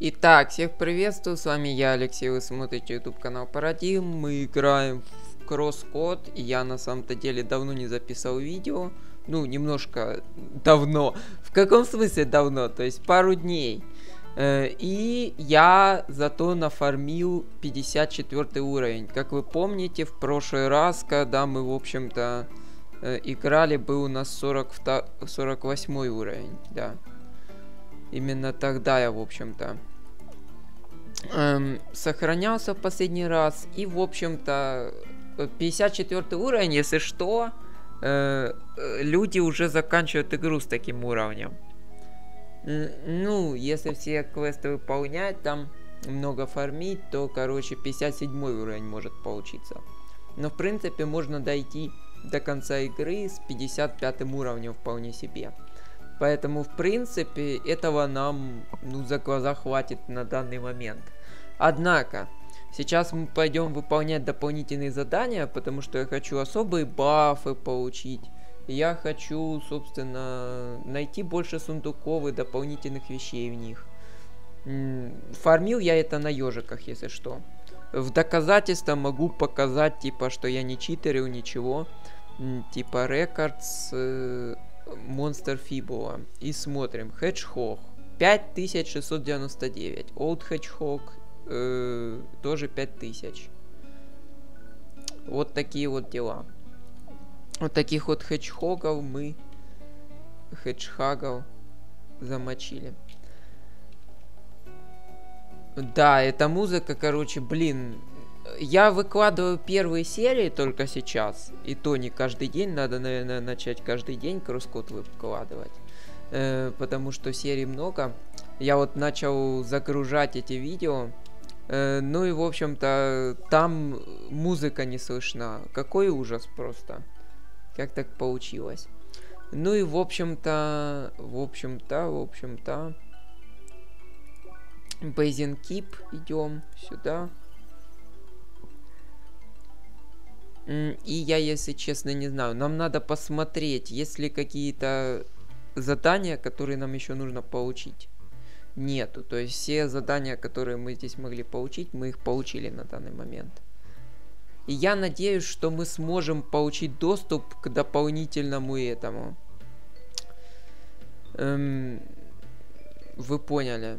Итак, всех приветствую, с вами я, Алексей, вы смотрите YouTube канал Парадим, мы играем в кросс-код, и я на самом-то деле давно не записал видео, ну, немножко давно, в каком смысле давно, то есть пару дней, э, и я зато нафармил 54 уровень, как вы помните, в прошлый раз, когда мы, в общем-то, э, играли, был у нас 42, 48 уровень, да. Именно тогда я, в общем-то, эм, сохранялся в последний раз. И, в общем-то, 54 уровень, если что, э, э, люди уже заканчивают игру с таким уровнем. Ну, если все квесты выполнять, там много фармить, то, короче, 57 уровень может получиться. Но, в принципе, можно дойти до конца игры с 55 уровнем вполне себе. Поэтому, в принципе, этого нам ну, за глаза хватит на данный момент. Однако, сейчас мы пойдем выполнять дополнительные задания, потому что я хочу особые бафы получить. Я хочу, собственно, найти больше сундуков и дополнительных вещей в них. Фармил я это на ежиках, если что. В доказательство могу показать, типа, что я не читерил ничего. Типа, рекордс... Монстр Фибула. И смотрим. Hedgehog. 5699. Old Hedgehog э, тоже 5000. Вот такие вот дела. Вот таких вот хеджхогов мы хеджхагов замочили. Да, эта музыка, короче, блин, я выкладываю первые серии только сейчас. И то не каждый день. Надо, наверное, начать каждый день кросскод выкладывать. Э, потому что серий много. Я вот начал загружать эти видео. Э, ну и, в общем-то, там музыка не слышна. Какой ужас просто. Как так получилось. Ну и, в общем-то, в общем-то, в общем-то... Бейзин Кип идем сюда. И я, если честно, не знаю. Нам надо посмотреть, есть ли какие-то задания, которые нам еще нужно получить. Нету. То есть все задания, которые мы здесь могли получить, мы их получили на данный момент. И я надеюсь, что мы сможем получить доступ к дополнительному этому. Эм, вы поняли.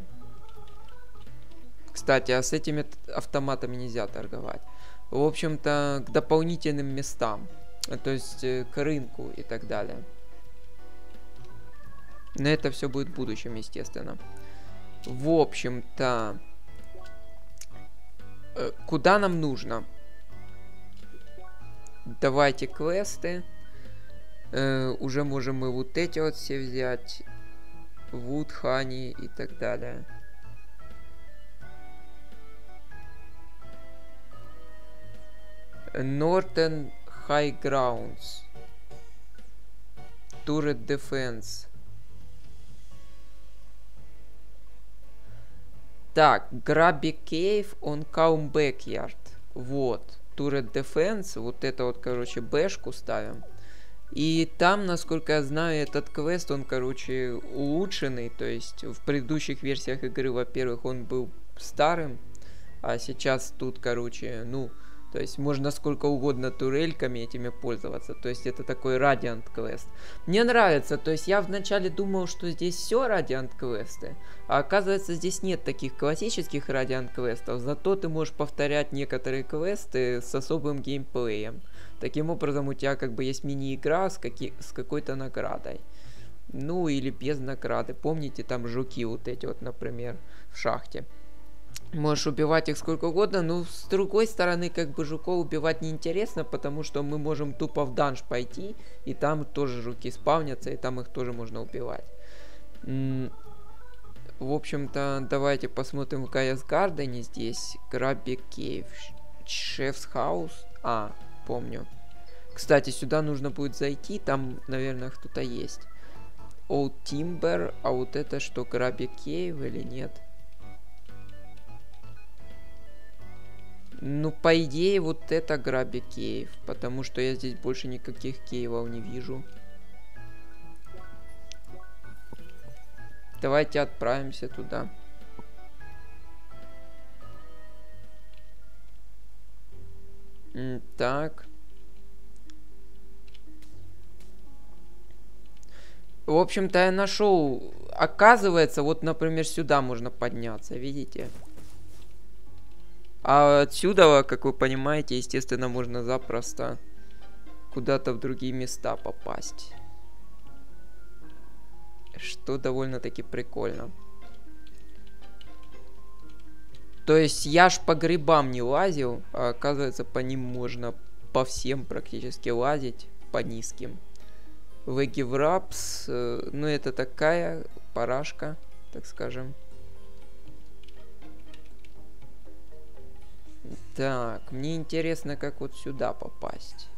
Кстати, а с этими автоматами нельзя торговать в общем-то, к дополнительным местам. То есть э, к рынку и так далее. Но это все будет в будущем, естественно. В общем-то, э, куда нам нужно? Давайте квесты. Э, уже можем мы вот эти вот все взять. Вуд, Хани и так далее. Northern High Grounds. Turret Defense. Так, Grabby Cave on Calm Backyard. Вот. Turret Defense. Вот это вот, короче, бэшку ставим. И там, насколько я знаю, этот квест, он, короче, улучшенный. То есть в предыдущих версиях игры, во-первых, он был старым. А сейчас тут, короче, ну, то есть можно сколько угодно турельками этими пользоваться. То есть это такой радиант квест. Мне нравится. То есть я вначале думал, что здесь все радиант квесты. А оказывается здесь нет таких классических радиант квестов. Зато ты можешь повторять некоторые квесты с особым геймплеем. Таким образом у тебя как бы есть мини-игра с, каки с какой-то наградой. Ну или без награды. Помните там жуки вот эти вот, например, в шахте. Можешь убивать их сколько угодно, но с другой стороны, как бы жуков убивать неинтересно, потому что мы можем тупо в данж пойти, и там тоже жуки спавнятся, и там их тоже можно убивать. В общем-то, давайте посмотрим в Гайас Гардене здесь. Крабби Кейв. Шефс Хаус. А, помню. Кстати, сюда нужно будет зайти, там, наверное, кто-то есть. Old Timber, а вот это что, Крабби Кейв или нет? Ну, по идее, вот это граби кейв, потому что я здесь больше никаких кейвов не вижу. Давайте отправимся туда. Так. В общем-то, я нашел. Оказывается, вот, например, сюда можно подняться, видите? Видите? А отсюда, как вы понимаете, естественно, можно запросто куда-то в другие места попасть. Что довольно-таки прикольно. То есть я ж по грибам не лазил, а оказывается по ним можно по всем практически лазить, по низким. Веги Врапс, э, ну это такая парашка, так скажем. Так, мне интересно, как вот сюда попасть.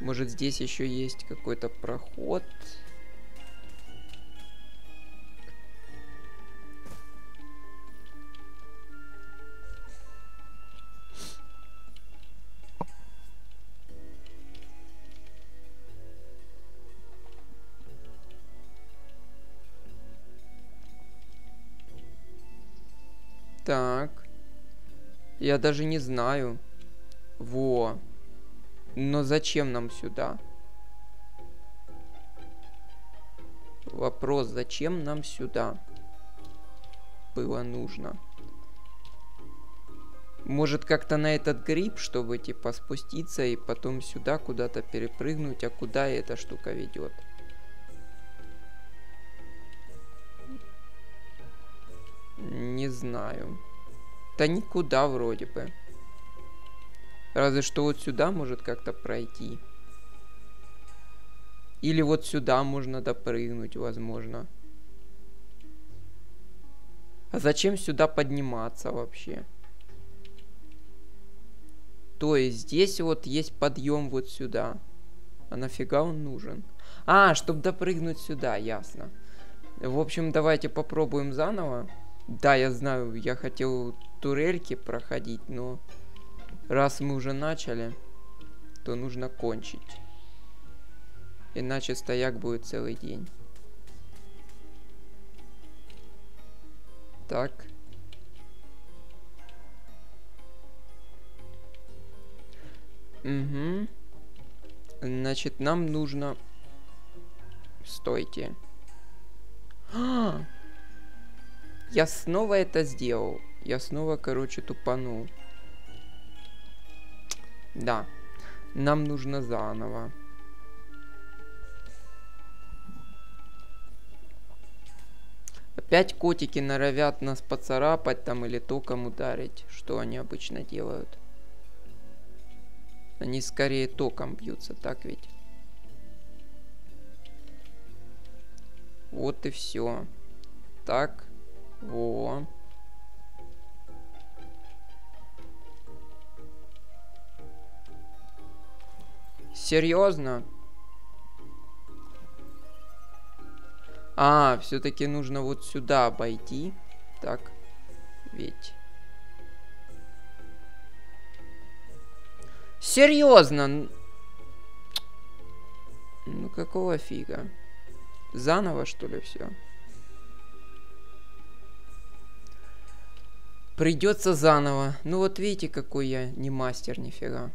Может здесь еще есть какой-то проход? Так. Я даже не знаю. Во. Но зачем нам сюда? Вопрос, зачем нам сюда было нужно? Может как-то на этот гриб, чтобы типа спуститься и потом сюда куда-то перепрыгнуть, а куда эта штука ведет? Не знаю. Да никуда вроде бы. Разве что вот сюда может как-то пройти. Или вот сюда можно допрыгнуть, возможно. А зачем сюда подниматься вообще? То есть здесь вот есть подъем вот сюда. А нафига он нужен? А, чтобы допрыгнуть сюда, ясно. В общем, давайте попробуем заново. Да, я знаю, я хотел турельки проходить, но раз мы уже начали, то нужно кончить. Иначе стояк будет целый день. Так. Угу. Значит, нам нужно... Стойте. А! Я снова это сделал. Я снова, короче, тупанул. Да. Нам нужно заново. Опять котики норовят нас поцарапать там или током ударить. Что они обычно делают? Они скорее током бьются, так ведь? Вот и все. Так. Во. Серьезно? А, все-таки нужно вот сюда обойти. Так, ведь. Серьезно? Ну какого фига? Заново, что ли, все? Придется заново. Ну вот видите, какой я не мастер нифига.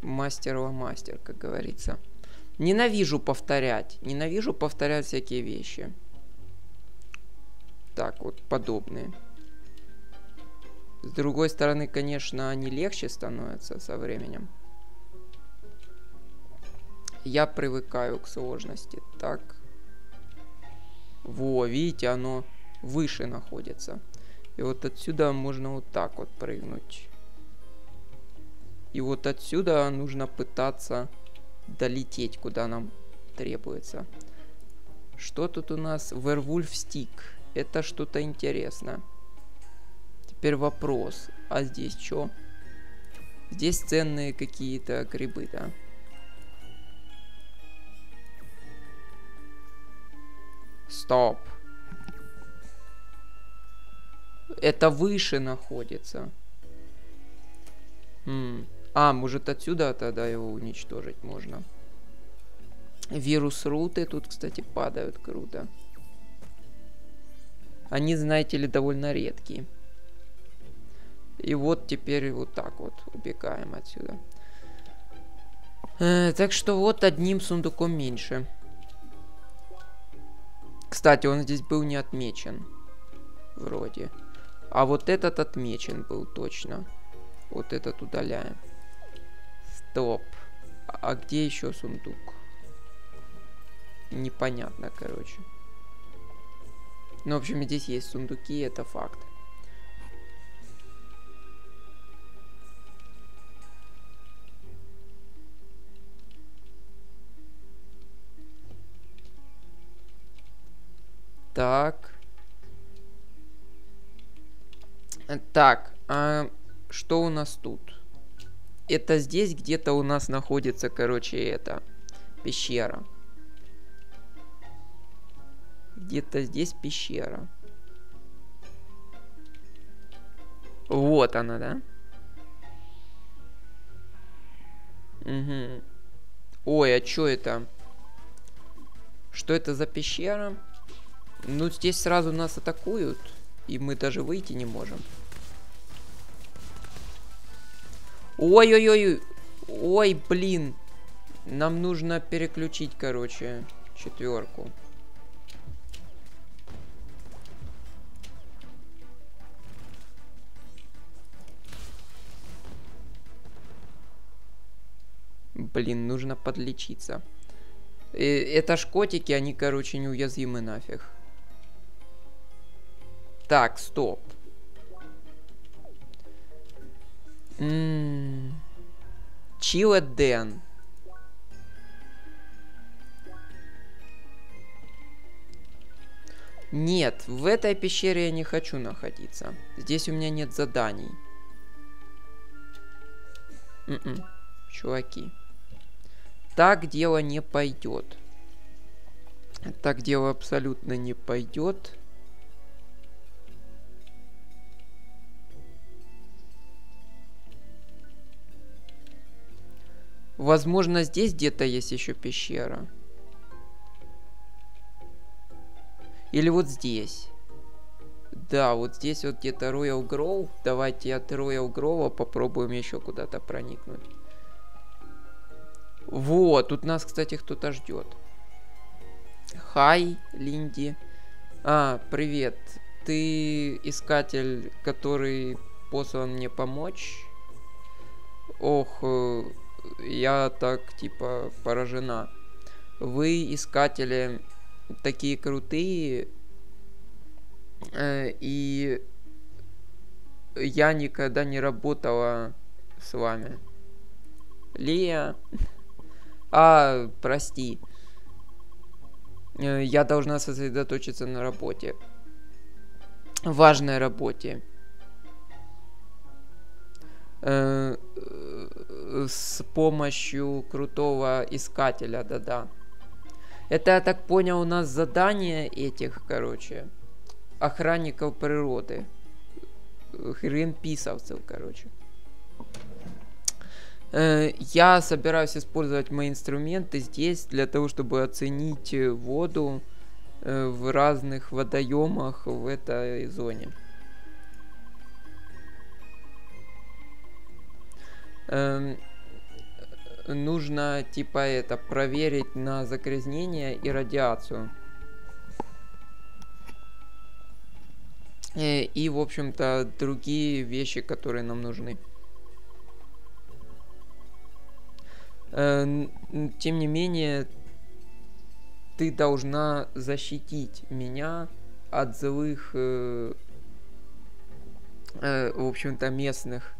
Мастерова мастер, как говорится. Ненавижу повторять. Ненавижу повторять всякие вещи. Так, вот подобные. С другой стороны, конечно, они легче становятся со временем. Я привыкаю к сложности. Так. Во, видите, оно выше находится. И вот отсюда можно вот так вот прыгнуть. И вот отсюда нужно пытаться долететь, куда нам требуется. Что тут у нас? Werewolf Stick. Это что-то интересное. Теперь вопрос. А здесь что? Здесь ценные какие-то грибы, да? Стоп. Это выше находится. М а, может отсюда тогда его уничтожить можно. Вирус руты тут, кстати, падают круто. Они, знаете ли, довольно редкие. И вот теперь вот так вот убегаем отсюда. Э, так что вот одним сундуком меньше. Кстати, он здесь был не отмечен. Вроде. А вот этот отмечен был точно. Вот этот удаляем. Стоп. А где еще сундук? Непонятно, короче. Ну, в общем, здесь есть сундуки, это факт. Так. Так, а что у нас тут? Это здесь где-то у нас находится, короче, это пещера. Где-то здесь пещера. Вот она, да? Угу. Ой, а что это? Что это за пещера? Ну, здесь сразу нас атакуют, и мы даже выйти не можем. Ой-ой-ой, ой, блин. Нам нужно переключить, короче, четверку. Блин, нужно подлечиться. Э, это ж котики, они, короче, неуязвимы нафиг. Так, стоп. Чила Дэн. Нет, в этой пещере я не хочу находиться. Здесь у меня нет заданий. М м-м, -м, чуваки. Так дело не пойдет. Так дело абсолютно не пойдет. Возможно, здесь где-то есть еще пещера. Или вот здесь. Да, вот здесь вот где-то Royal Grove. Давайте от Royal Grove попробуем еще куда-то проникнуть. Вот, тут нас, кстати, кто-то ждет. Хай, Линди. А, привет. Ты искатель, который послан мне помочь? Ох, э, я так, типа, поражена. Вы, искатели, такие крутые, э, и я никогда не работала с вами. Лия... А, прости. Э, я должна сосредоточиться на работе. Важной работе. Э, с помощью крутого искателя, да-да. Это, я так понял, у нас задание этих, короче, охранников природы. Гринписовцев, короче. Э, я собираюсь использовать мои инструменты здесь для того, чтобы оценить воду э, в разных водоемах в этой зоне. Эм, нужно типа это проверить на загрязнение и радиацию. Э, и, в общем-то, другие вещи, которые нам нужны. Э, тем не менее, ты должна защитить меня от злых, э, э, в общем-то, местных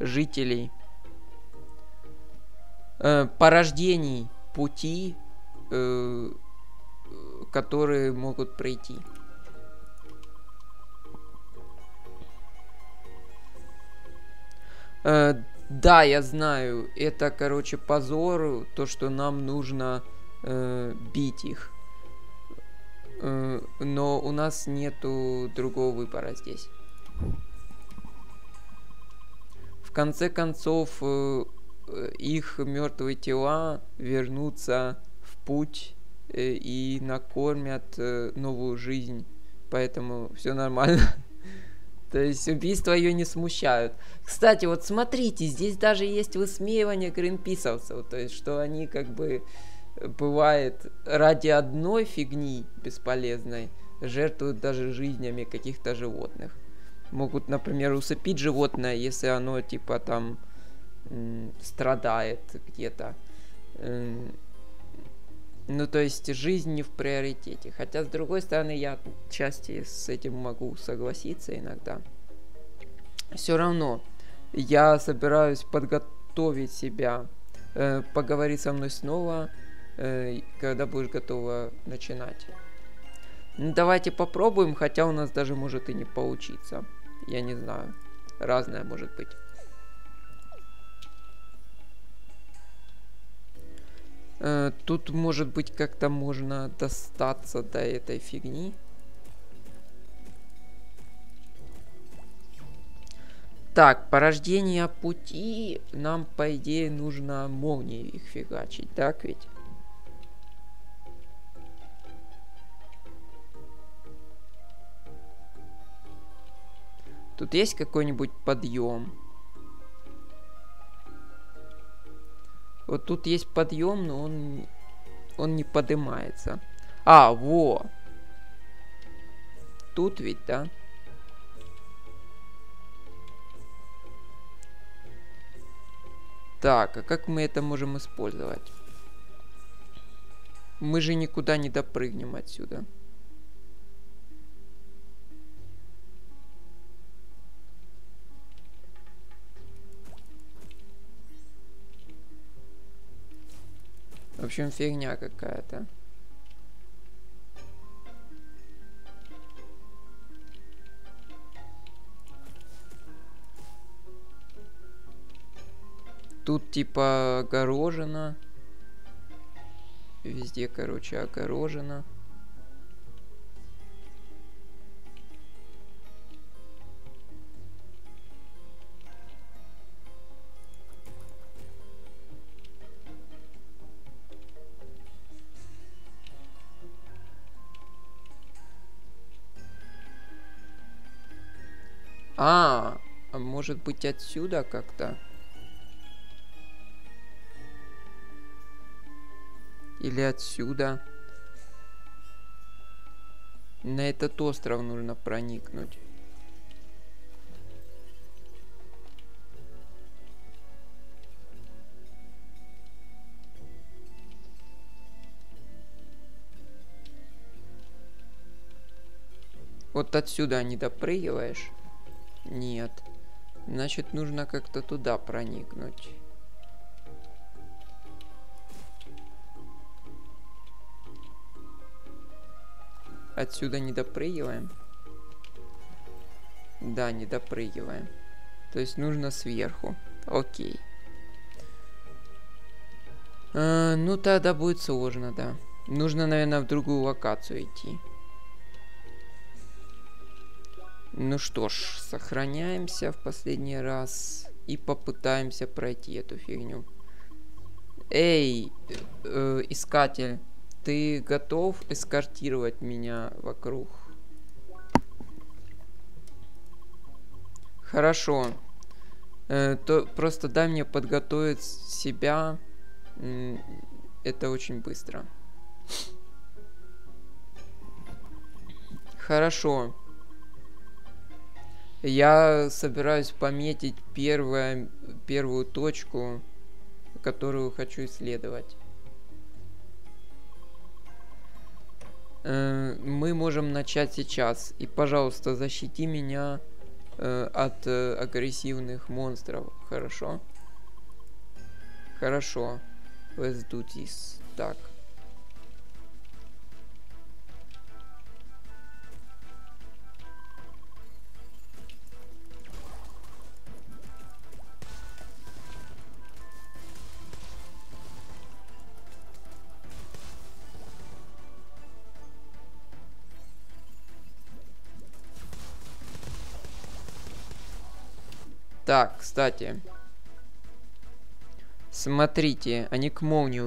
жителей, э, порождений пути, э, которые могут пройти. Э, да, я знаю, это, короче, позор, то, что нам нужно э, бить их. Э, но у нас нету другого выбора здесь. В конце концов, э, их мертвые тела вернутся в путь э, и накормят э, новую жизнь поэтому все нормально. То есть убийства ее не смущают. Кстати, вот смотрите, здесь даже есть высмеивание гринписовцев. То есть, что они как бы бывает ради одной фигни бесполезной жертвуют даже жизнями каких-то животных. Могут, например, усыпить животное, если оно типа там страдает где-то. Ну, то есть жизнь не в приоритете. Хотя, с другой стороны, я части с этим могу согласиться иногда. Все равно, я собираюсь подготовить себя, э, поговорить со мной снова, э, когда будешь готова начинать. Ну, давайте попробуем, хотя у нас даже может и не получиться. Я не знаю. Разное может быть. Э, тут, может быть, как-то можно достаться до этой фигни. Так, порождение пути нам, по идее, нужно молнии их фигачить, так ведь? Тут есть какой-нибудь подъем? Вот тут есть подъем, но он, он не поднимается. А, во! Тут ведь, да? Так, а как мы это можем использовать? Мы же никуда не допрыгнем отсюда. В общем, фигня какая-то. Тут типа огорожено. Везде, короче, огорожено. А, а может быть отсюда как-то? Или отсюда? На этот остров нужно проникнуть. Вот отсюда не допрыгиваешь. Нет. Значит, нужно как-то туда проникнуть. Отсюда не допрыгиваем. Да, не допрыгиваем. То есть нужно сверху. Окей. А, ну, тогда будет сложно, да. Нужно, наверное, в другую локацию идти. Ну что ж, сохраняемся в последний раз и попытаемся пройти эту фигню. Эй, э, искатель, ты готов эскортировать меня вокруг? Хорошо. Э, то просто дай мне подготовить себя. Это очень быстро. Хорошо. Я собираюсь пометить первое, первую точку, которую хочу исследовать. Э, мы можем начать сейчас. И, пожалуйста, защити меня э, от э, агрессивных монстров. Хорошо? Хорошо. Let's do this. Так. Так, кстати. Смотрите, они к молнии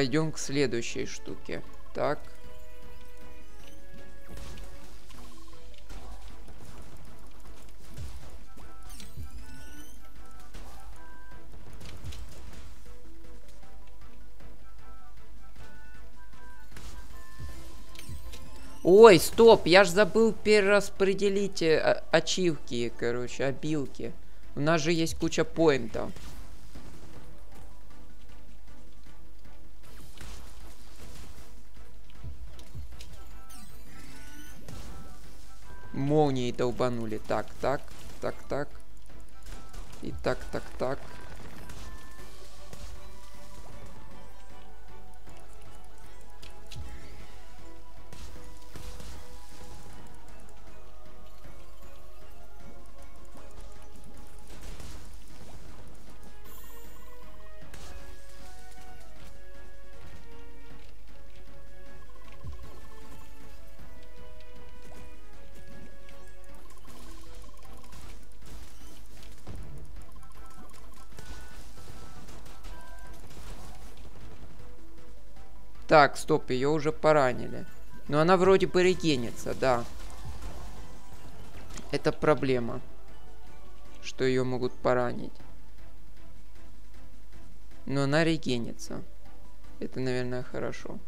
пойдем к следующей штуке. Так. Ой, стоп, я ж забыл перераспределить э, ачивки, короче, обилки. У нас же есть куча поинтов. Молнией долбанули. Так, так, так, так. И так, так, так. Так, стоп, ее уже поранили. Но она вроде бы регенится, да. Это проблема. Что ее могут поранить. Но она регенится. Это, наверное, хорошо.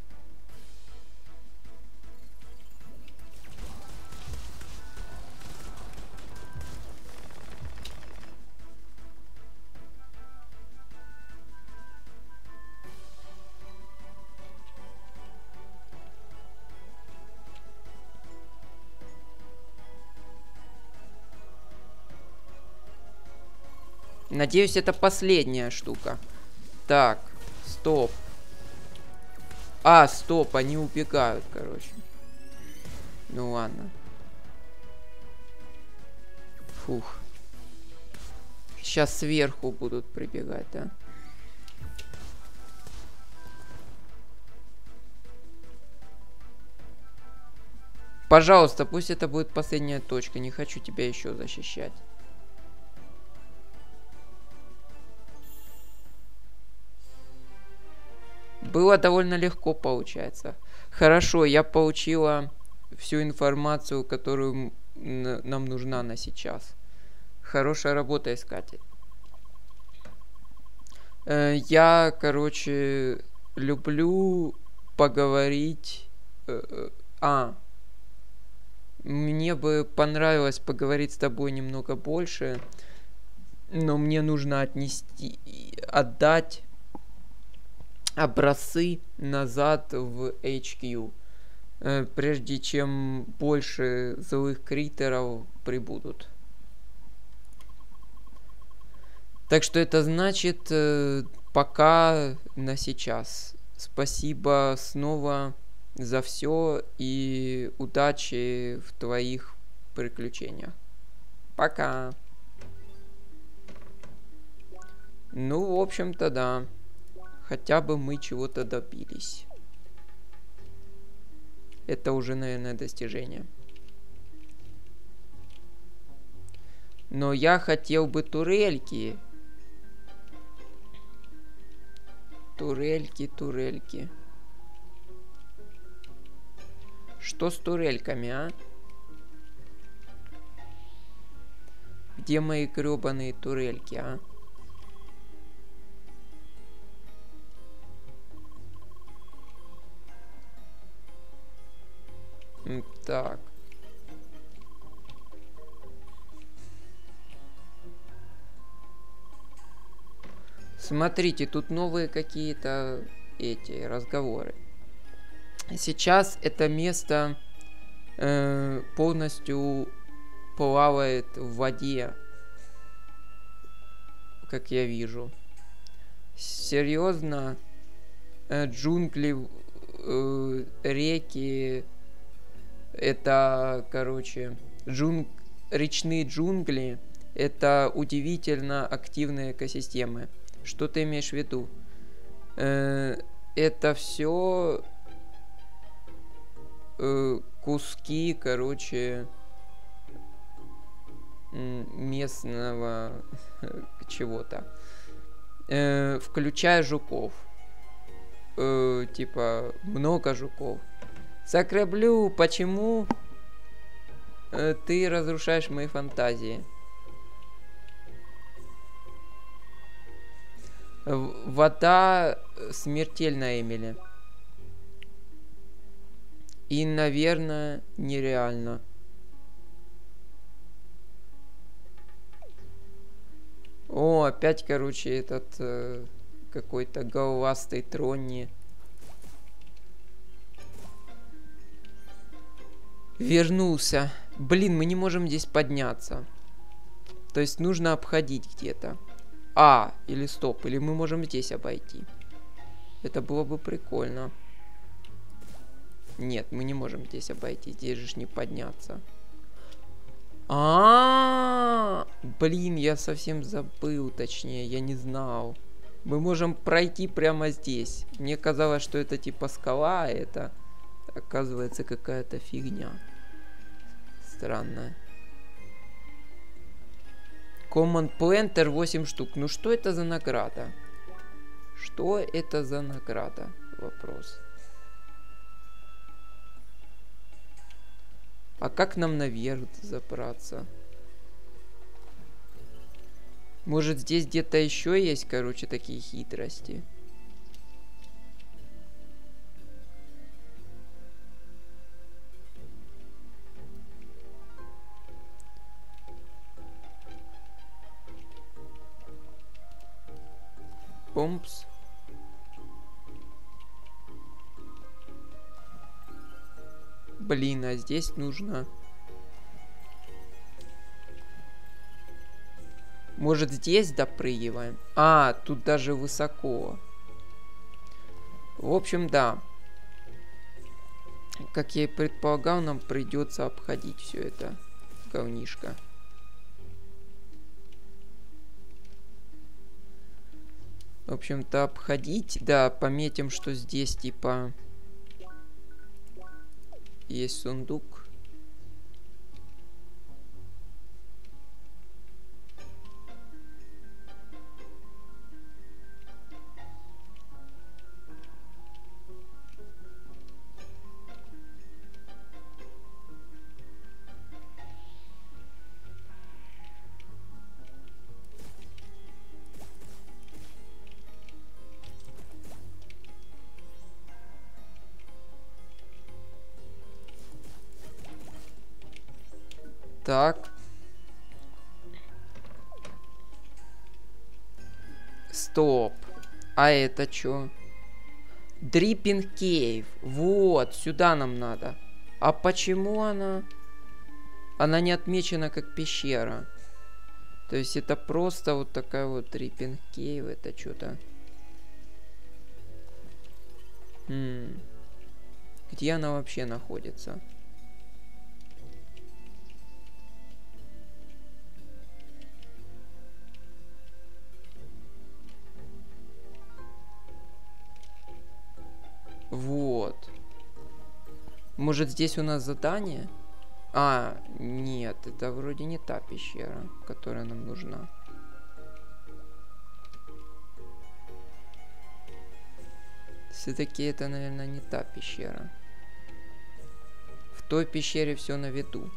Надеюсь, это последняя штука. Так, стоп. А, стоп, они убегают, короче. Ну ладно. Фух. Сейчас сверху будут прибегать, да? Пожалуйста, пусть это будет последняя точка. Не хочу тебя еще защищать. Было довольно легко, получается. Хорошо, я получила всю информацию, которую нам нужна на сейчас. Хорошая работа, искатель. Э, я, короче, люблю поговорить... Э, э, а, мне бы понравилось поговорить с тобой немного больше, но мне нужно отнести, отдать образцы назад в HQ, э, прежде чем больше злых критеров прибудут. Так что это значит э, пока на сейчас. Спасибо снова за все и удачи в твоих приключениях. Пока. Ну, в общем-то, да. Хотя бы мы чего-то добились. Это уже, наверное, достижение. Но я хотел бы турельки. Турельки, турельки. Что с турельками, а? Где мои гребаные турельки, а? Так. Смотрите, тут новые какие-то эти разговоры. Сейчас это место э, полностью плавает в воде, как я вижу. Серьезно, э, джунгли, э, реки, это, короче, джунг... речные джунгли. Это удивительно активные экосистемы. Что ты имеешь в виду? Э, это все э, куски, короче, местного чего-то. Э, включая жуков. типа, много жуков. Сокреблю, почему э, ты разрушаешь мои фантазии? Вода смертельна, Эмили. И, наверное, нереально. О, опять, короче, этот э, какой-то головастый тронни. Вернулся. Блин, мы не можем здесь подняться. То есть нужно обходить где-то. А, или стоп, или мы можем здесь обойти. Это было бы прикольно. Нет, мы не можем здесь обойти. Здесь же не подняться. А, блин, я совсем забыл, точнее, я не знал. Мы можем пройти прямо здесь. Мне казалось, что это типа скала, а это оказывается какая-то фигня. Странная. Command Planter 8 штук. Ну что это за награда? Что это за награда? Вопрос. А как нам наверх забраться? Может здесь где-то еще есть, короче, такие хитрости? Помпс. Блин, а здесь нужно... Может здесь допрыгиваем? А, тут даже высоко. В общем, да. Как я и предполагал, нам придется обходить все это говнишко. В общем-то, обходить. Да, пометим, что здесь типа есть сундук. Так. Стоп. А это что? Дриппинг кейв. Вот, сюда нам надо. А почему она... Она не отмечена как пещера. То есть это просто вот такая вот дриппинг кейв. Это что-то... Где она вообще находится? Может здесь у нас задание? А, нет, это вроде не та пещера, которая нам нужна. Все-таки это, наверное, не та пещера. В той пещере все на виду.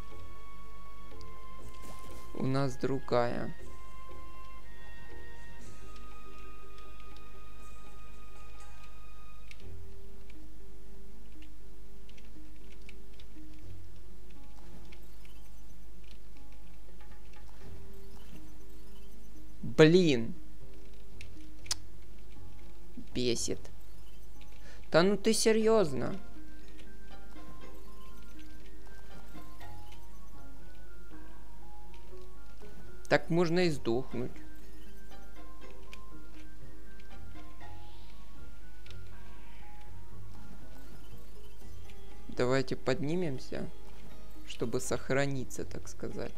У нас другая. Блин. Бесит. Да ну ты серьезно? Так можно и сдохнуть. Давайте поднимемся, чтобы сохраниться, так сказать.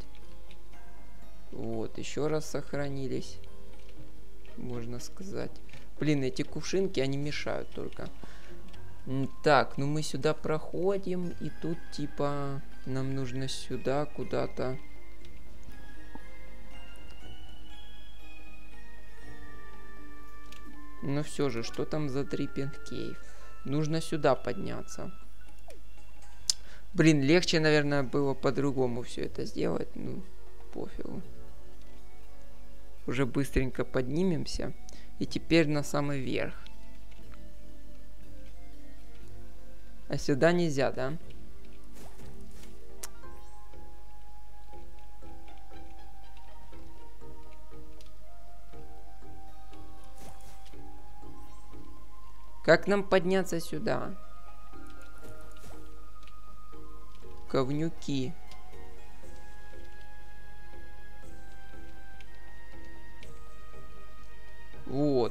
Вот, еще раз сохранились. Можно сказать. Блин, эти кувшинки, они мешают только. Так, ну мы сюда проходим, и тут типа нам нужно сюда куда-то. Но все же, что там за Dripping Cave? Нужно сюда подняться. Блин, легче, наверное, было по-другому все это сделать. Ну, пофигу. Уже быстренько поднимемся. И теперь на самый верх. А сюда нельзя, да? Как нам подняться сюда? Ковнюки.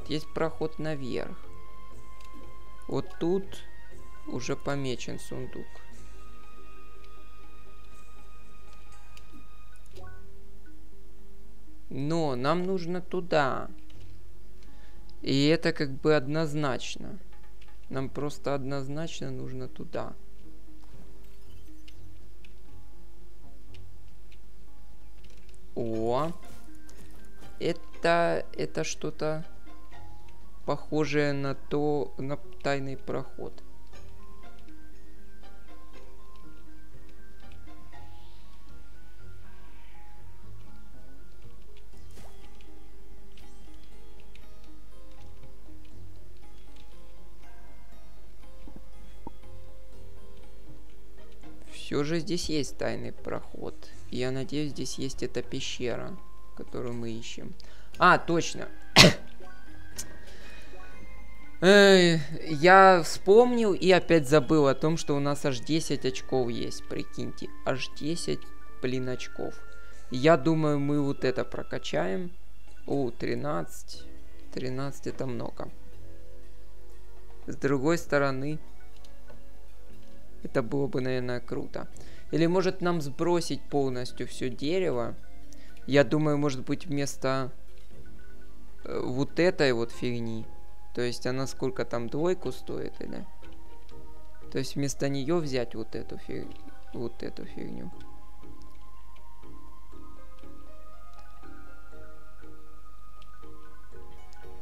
Есть проход наверх. Вот тут уже помечен сундук. Но нам нужно туда. И это как бы однозначно. Нам просто однозначно нужно туда. О, это, это что-то похожее на то, на тайный проход. Все же здесь есть тайный проход. Я надеюсь, здесь есть эта пещера, которую мы ищем. А, точно. Я вспомнил и опять забыл о том, что у нас аж 10 очков есть, прикиньте. Аж 10, блин, очков. Я думаю, мы вот это прокачаем. О, 13. 13 это много. С другой стороны, это было бы, наверное, круто. Или может нам сбросить полностью все дерево. Я думаю, может быть, вместо э, вот этой вот фигни. То есть она сколько там двойку стоит, или? То есть вместо нее взять вот эту фиг... вот эту фигню.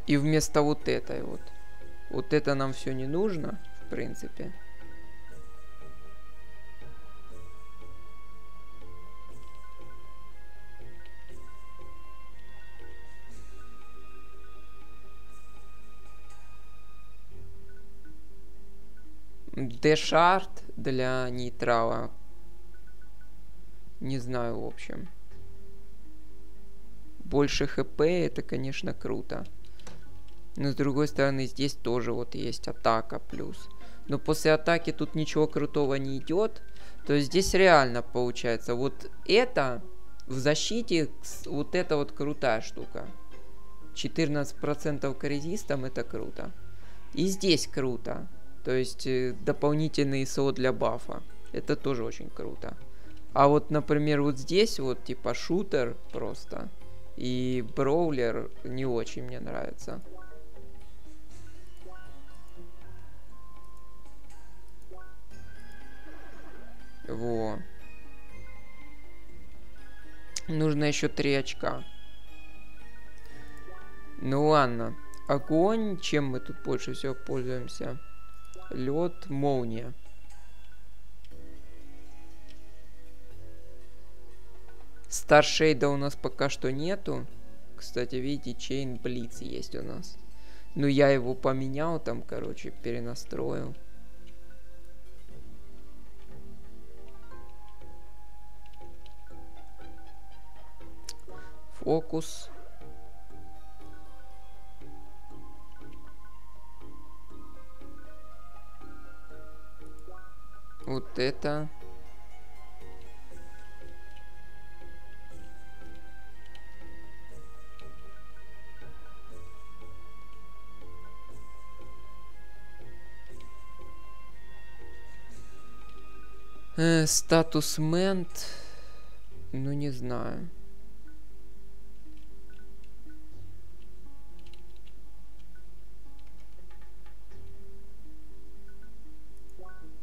И вместо вот этой вот. Вот это нам все не нужно, в принципе. Дешарт для нейтрала. Не знаю, в общем. Больше хп, это, конечно, круто. Но с другой стороны, здесь тоже вот есть атака плюс. Но после атаки тут ничего крутого не идет. То есть здесь реально получается. Вот это в защите, вот это вот крутая штука. 14% к резистам это круто. И здесь круто. То есть э, дополнительный СО для бафа. Это тоже очень круто. А вот, например, вот здесь вот типа шутер просто. И броулер не очень мне нравится. Во. Нужно еще три очка. Ну ладно. Огонь. Чем мы тут больше всего пользуемся? Лед, молния. Старшейда у нас пока что нету. Кстати, видите, Чейн Блиц есть у нас. Ну, я его поменял там, короче, перенастроил. Фокус. Вот это. Э, мент. Ну, не знаю.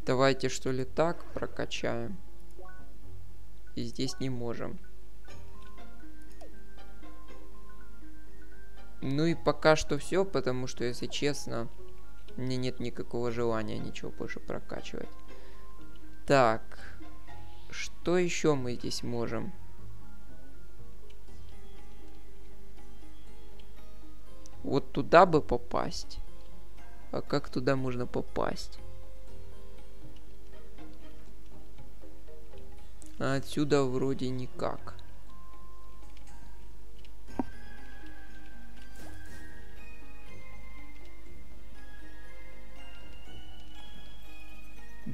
Давайте что ли так прокачаем. И здесь не можем. Ну и пока что все, потому что, если честно, мне нет никакого желания ничего больше прокачивать. Так, что еще мы здесь можем? Вот туда бы попасть. А как туда можно попасть? А отсюда вроде никак.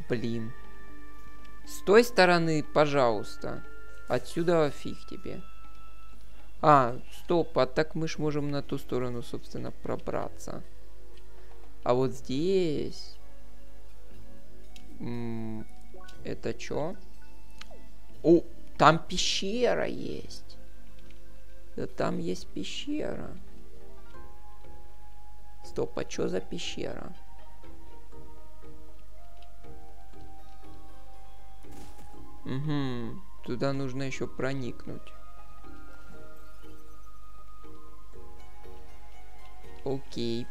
Блин. С той стороны, пожалуйста. Отсюда фиг тебе. А, стоп, а так мы ж можем на ту сторону, собственно, пробраться. А вот здесь... М это что? О, там пещера есть. Да там есть пещера. Стоп, а что за пещера? Угу. Туда нужно еще проникнуть. Окей.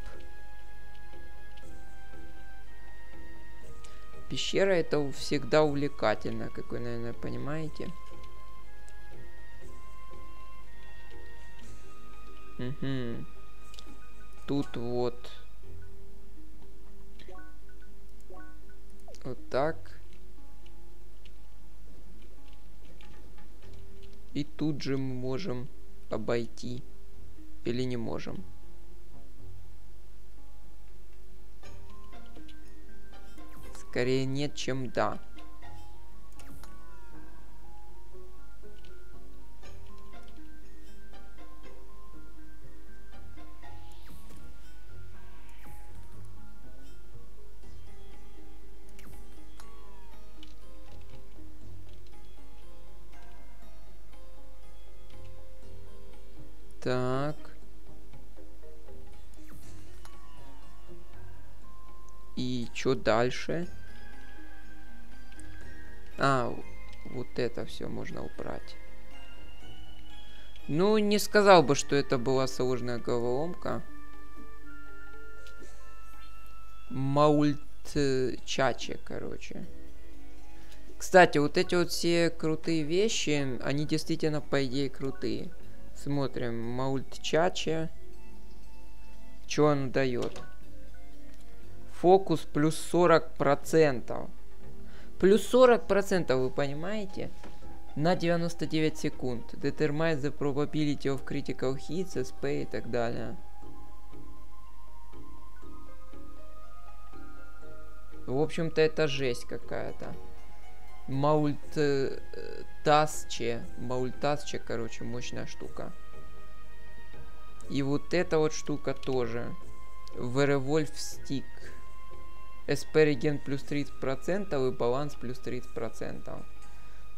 Пещера это всегда увлекательно, как вы, наверное, понимаете. Угу. Тут вот. Вот так. И тут же мы можем обойти. Или не можем. Скорее нет, чем да. Так. И что дальше? А, вот это все можно убрать. Ну, не сказал бы, что это была сложная головоломка. Маульт Чаче, короче. Кстати, вот эти вот все крутые вещи, они действительно, по идее, крутые. Смотрим, Маульт Чаче. Что он дает? Фокус плюс 40%. Плюс 40%, вы понимаете? На 99 секунд. Determine the probability of critical hits, SP и так далее. В общем-то, это жесть какая-то. Маульт Тасче. Маультасче, короче, мощная штука. И вот эта вот штука тоже. Werewolf Stick. СП реген плюс 30% и баланс плюс 30%.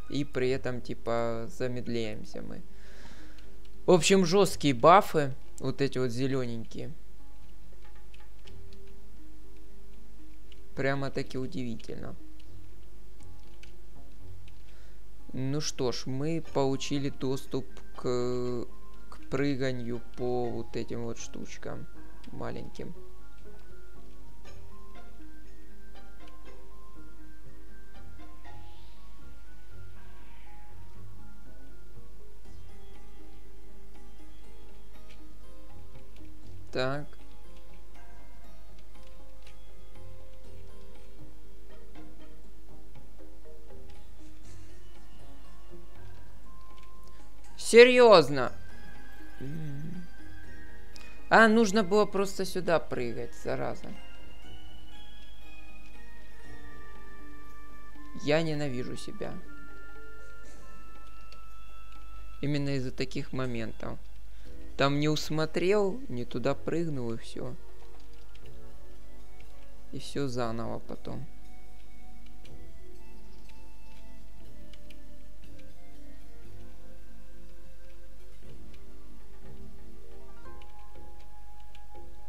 И при этом, типа, замедляемся мы. В общем, жесткие бафы. Вот эти вот зелененькие. Прямо таки удивительно. Ну что ж, мы получили доступ к, к прыганию по вот этим вот штучкам маленьким. Так. Серьезно. А, нужно было просто сюда прыгать, зараза. Я ненавижу себя. Именно из-за таких моментов. Там не усмотрел, не туда прыгнул и все. И все заново потом.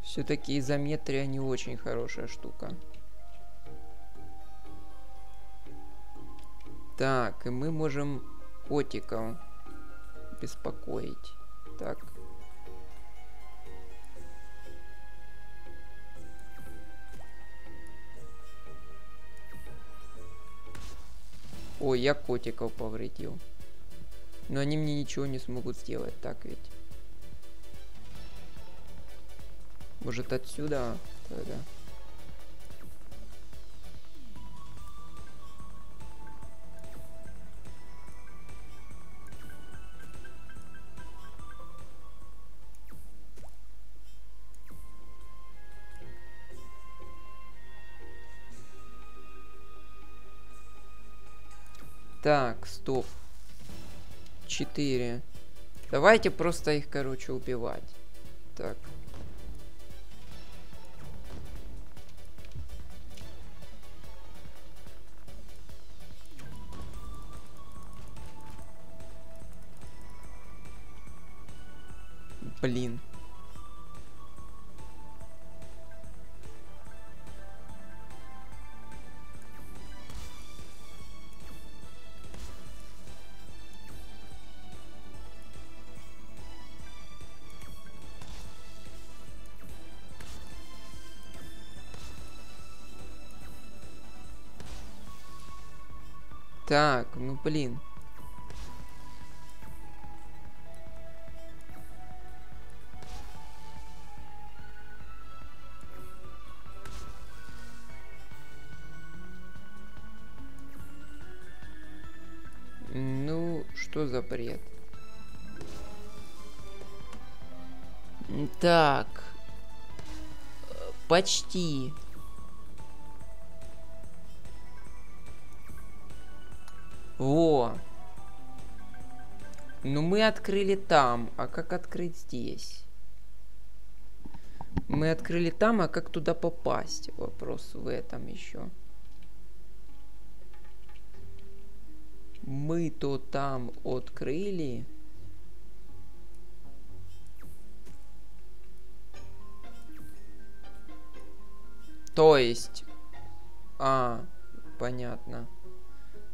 Все-таки изометрия не очень хорошая штука. Так, и мы можем котиков беспокоить. Так. Ой, я котиков повредил. Но они мне ничего не смогут сделать, так ведь? Может отсюда тогда? Так, стоп. Четыре. Давайте просто их, короче, убивать. Так. Блин. Так, ну блин. Ну, что за бред? Так. Почти. Во. Ну, мы открыли там. А как открыть здесь? Мы открыли там, а как туда попасть? Вопрос в этом еще. Мы то там открыли. То есть... А, понятно.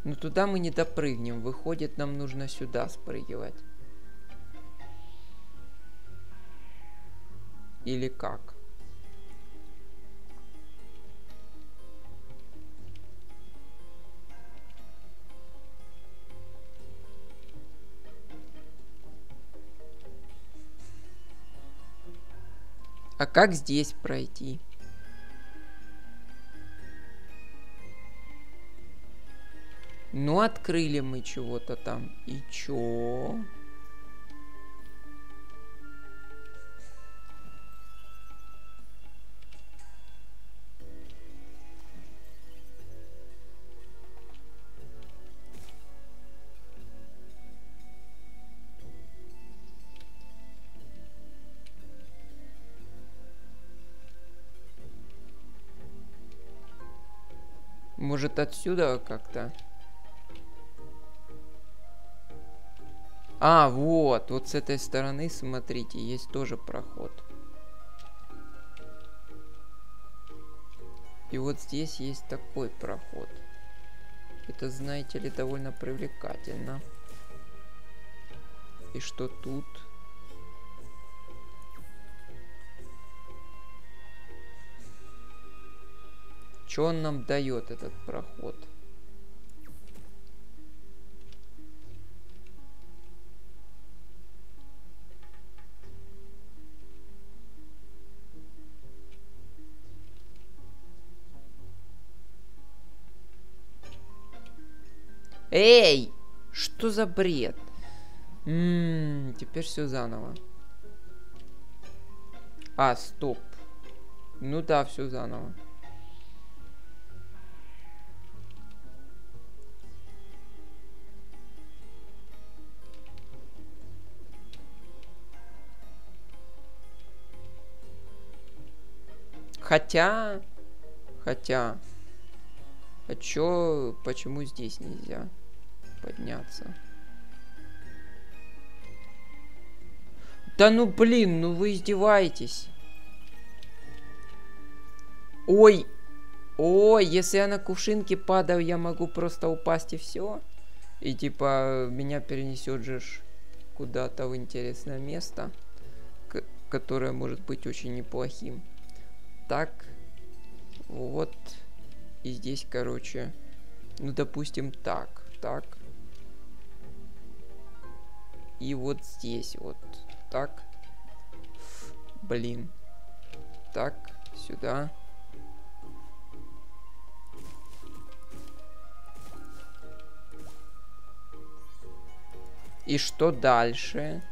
Но туда мы не допрыгнем. Выходит, нам нужно сюда спрыгивать. Или как? А как здесь пройти? Ну, открыли мы чего-то там. И чё? Может отсюда как-то? А, вот, вот с этой стороны, смотрите, есть тоже проход. И вот здесь есть такой проход. Это, знаете ли, довольно привлекательно. И что тут? Что он нам дает, этот проход? Эй! Что за бред? Ммм, теперь все заново. А, стоп. Ну да, все заново. Хотя... Хотя... А чё... Почему здесь нельзя? Подняться. Да ну блин, ну вы издеваетесь. Ой. Ой, если я на кувшинке падаю, я могу просто упасть и все. И типа меня перенесет же куда-то в интересное место, которое может быть очень неплохим. Так, вот. И здесь, короче, ну допустим так. так. И вот здесь вот так. Блин. Так, сюда. И что дальше?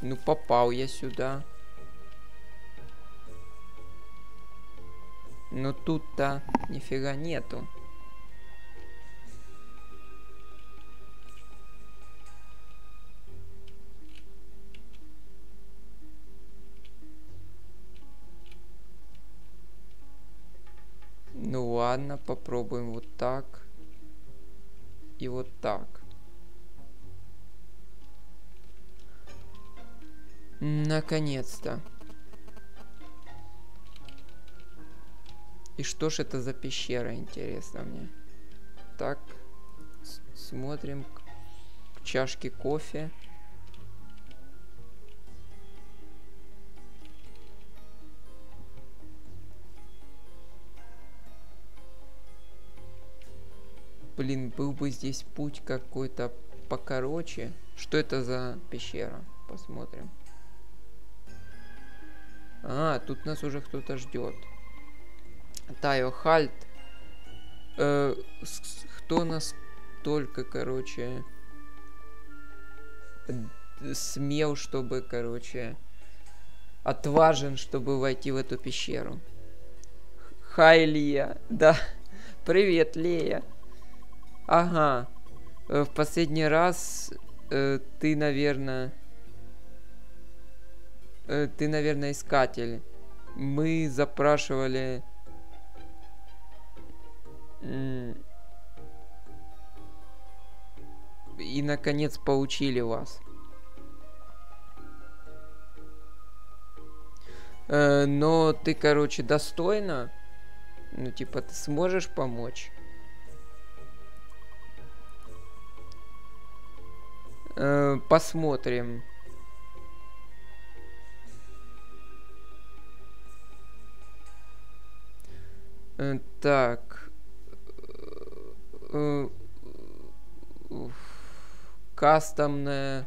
Ну, попал я сюда. Но тут-то нифига нету. Ладно, попробуем вот так. И вот так. Наконец-то. И что ж это за пещера, интересно мне. Так, смотрим к, к чашке кофе. Блин, был бы здесь путь какой-то покороче. Что это за пещера? Посмотрим. А, тут нас уже кто-то ждет. Тайо Хальт. Э, кто нас только, короче, смел, чтобы, короче, отважен, чтобы войти в эту пещеру. Хай, Лия. Да. Привет, Лея. Ага. Э, в последний раз э, ты, наверное, Э, ты, наверное, искатель. Мы запрашивали... И, наконец, получили вас. Э, но ты, короче, достойно. Ну, типа, ты сможешь помочь? Э, посмотрим. Э, так. Э, кастомная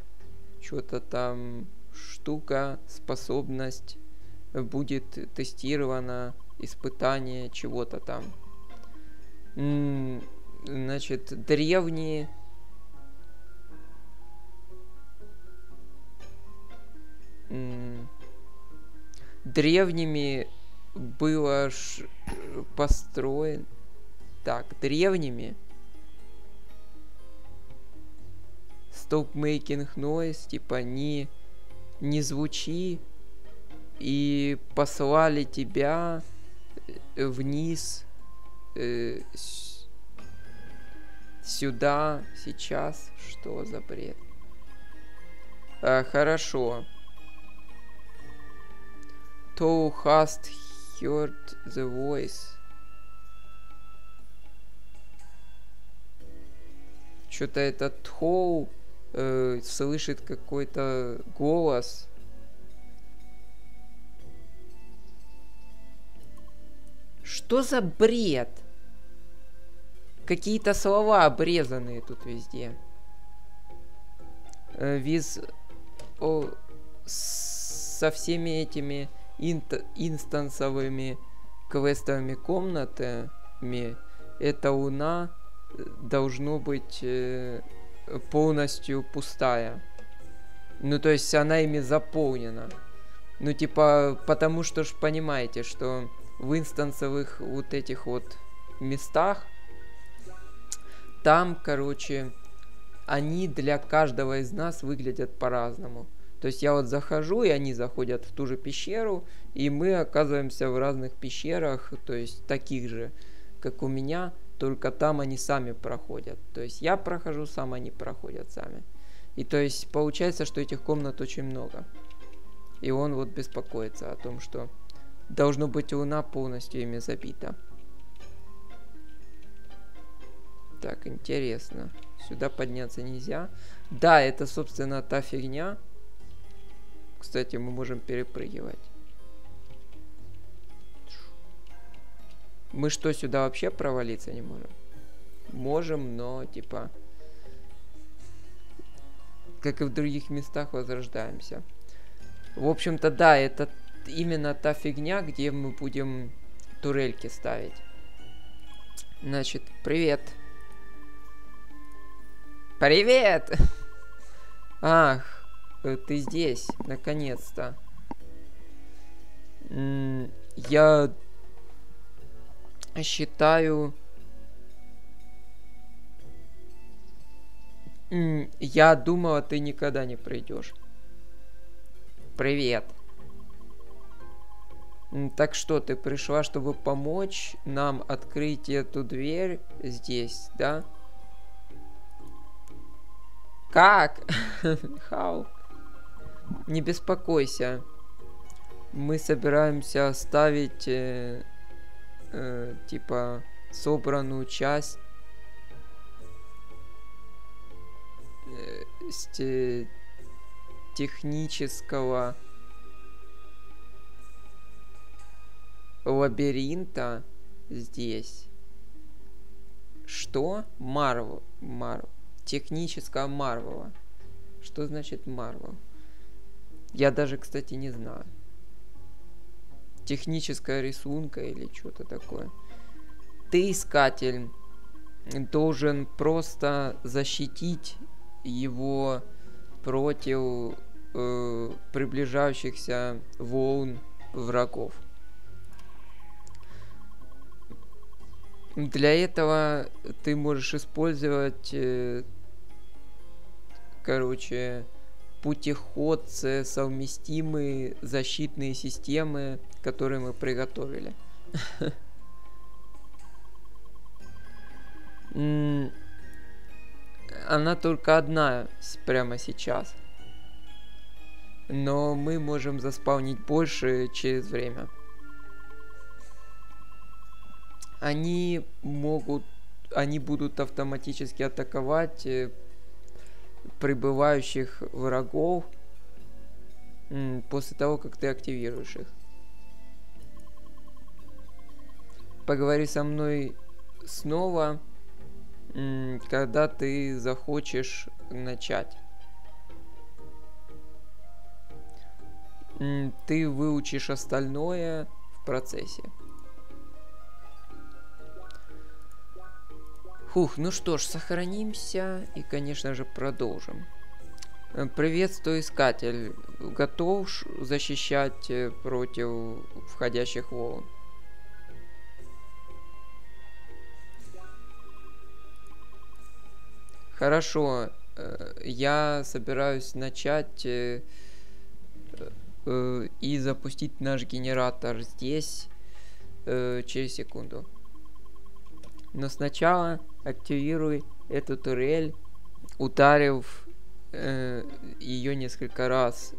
что-то там штука, способность будет тестирована, испытание чего-то там. Значит, древние древними было ш... построен так древними. Stop making noise типа не не звучи и послали тебя э, вниз э, сюда сейчас. Что за бред? А, хорошо to hast heard the voice. Что-то этот Хоу э, слышит какой-то голос. Что за бред? Какие-то слова обрезанные тут везде. Э, виз... О, со всеми этими инт инстансовыми квестовыми комнатами эта луна э, должно быть э, полностью пустая. Ну, то есть она ими заполнена. Ну, типа, потому что ж понимаете, что в инстансовых вот этих вот местах там, короче, они для каждого из нас выглядят по-разному. То есть я вот захожу, и они заходят в ту же пещеру, и мы оказываемся в разных пещерах, то есть таких же, как у меня, только там они сами проходят. То есть я прохожу сам, они проходят сами. И то есть получается, что этих комнат очень много. И он вот беспокоится о том, что должно быть луна полностью ими забита. Так, интересно. Сюда подняться нельзя. Да, это, собственно, та фигня, кстати, мы можем перепрыгивать. Мы что, сюда вообще провалиться не можем? можем, но типа как и в других местах возрождаемся. В общем-то, да, это именно та фигня, где мы будем турельки ставить. Значит, привет. Привет! Ах, ты здесь, наконец-то. Я считаю... Я думала, ты никогда не придешь. Привет. Так что, ты пришла, чтобы помочь нам открыть эту дверь здесь, да? Как? Хау? Не беспокойся. Мы собираемся оставить, э, э, типа, собранную часть э, технического лабиринта здесь. Что? Марвел. Марвел. Техническая Марвела. Что значит Марвел? Я даже, кстати, не знаю. Техническая рисунка или что-то такое. Ты, искатель, должен просто защитить его против э, приближающихся волн врагов. Для этого ты можешь использовать, э, короче, путеходцы, совместимые защитные системы, которые мы приготовили. Она только одна прямо сейчас. Но мы можем заспавнить больше через время они могут, они будут автоматически атаковать э, прибывающих врагов после того, как ты активируешь их. Поговори со мной снова, когда ты захочешь начать. Ты выучишь остальное в процессе. Фух, ну что ж, сохранимся и, конечно же, продолжим. Э, приветствую, искатель. Готов защищать э, против входящих волн? Хорошо, э, я собираюсь начать и запустить наш генератор здесь через секунду. Но сначала активируй эту турель, ударив э, ее несколько раз.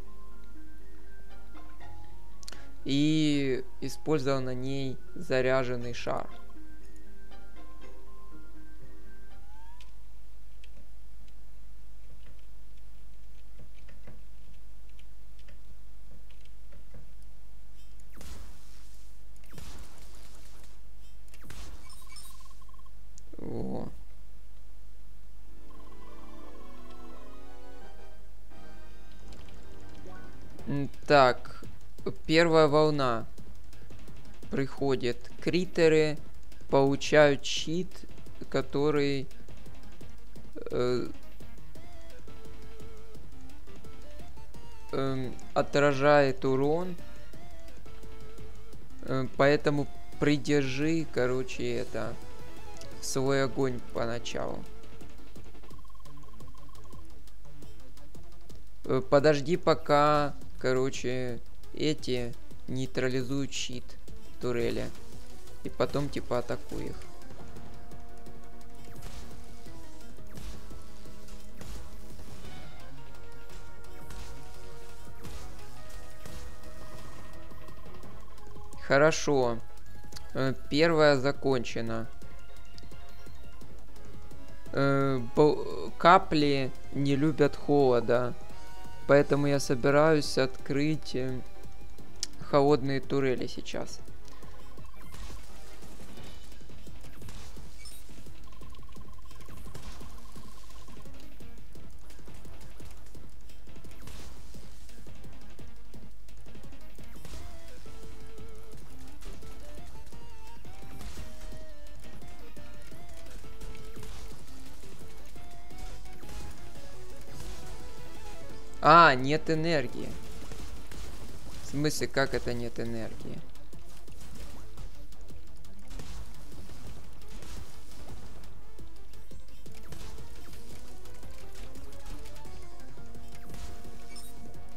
И использовал на ней заряженный шар. Так, первая волна приходит. Критеры получают щит, который э, э, отражает урон. Э, поэтому придержи, короче, это свой огонь поначалу. Э, подожди, пока короче, эти нейтрализуют щит турели. И потом, типа, атакуй их. Хорошо. Э, первая закончена. Э, капли не любят холода. Поэтому я собираюсь открыть э, холодные турели сейчас. Нет энергии. В смысле, как это нет энергии?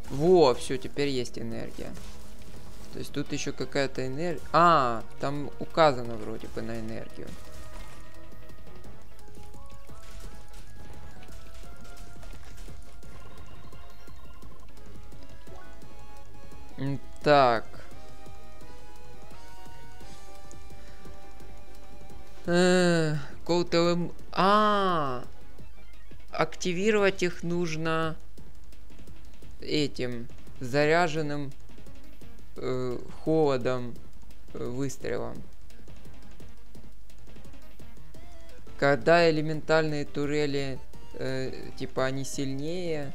Во, все, теперь есть энергия. То есть тут еще какая-то энергия. А, там указано вроде бы на энергию. Так. Колтовым... А, активировать их нужно этим заряженным э, холодом э, выстрелом. Когда элементальные турели, э, типа, они сильнее,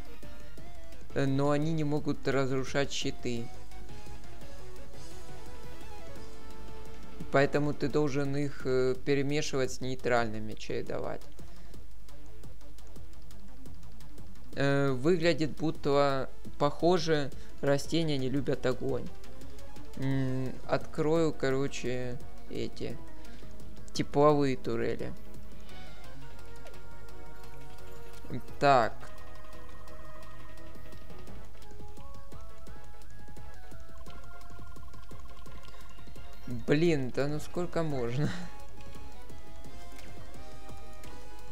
э, но они не могут разрушать щиты. Поэтому ты должен их э, перемешивать с нейтральными, чередовать. Э, выглядит будто похоже растения не любят огонь. Открою, короче, эти тепловые турели. Так. Блин, да ну сколько можно?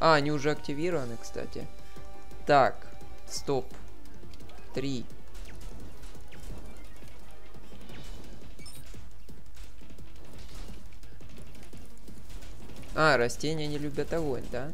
А, они уже активированы, кстати. Так, стоп. Три. А, растения не любят огонь, да?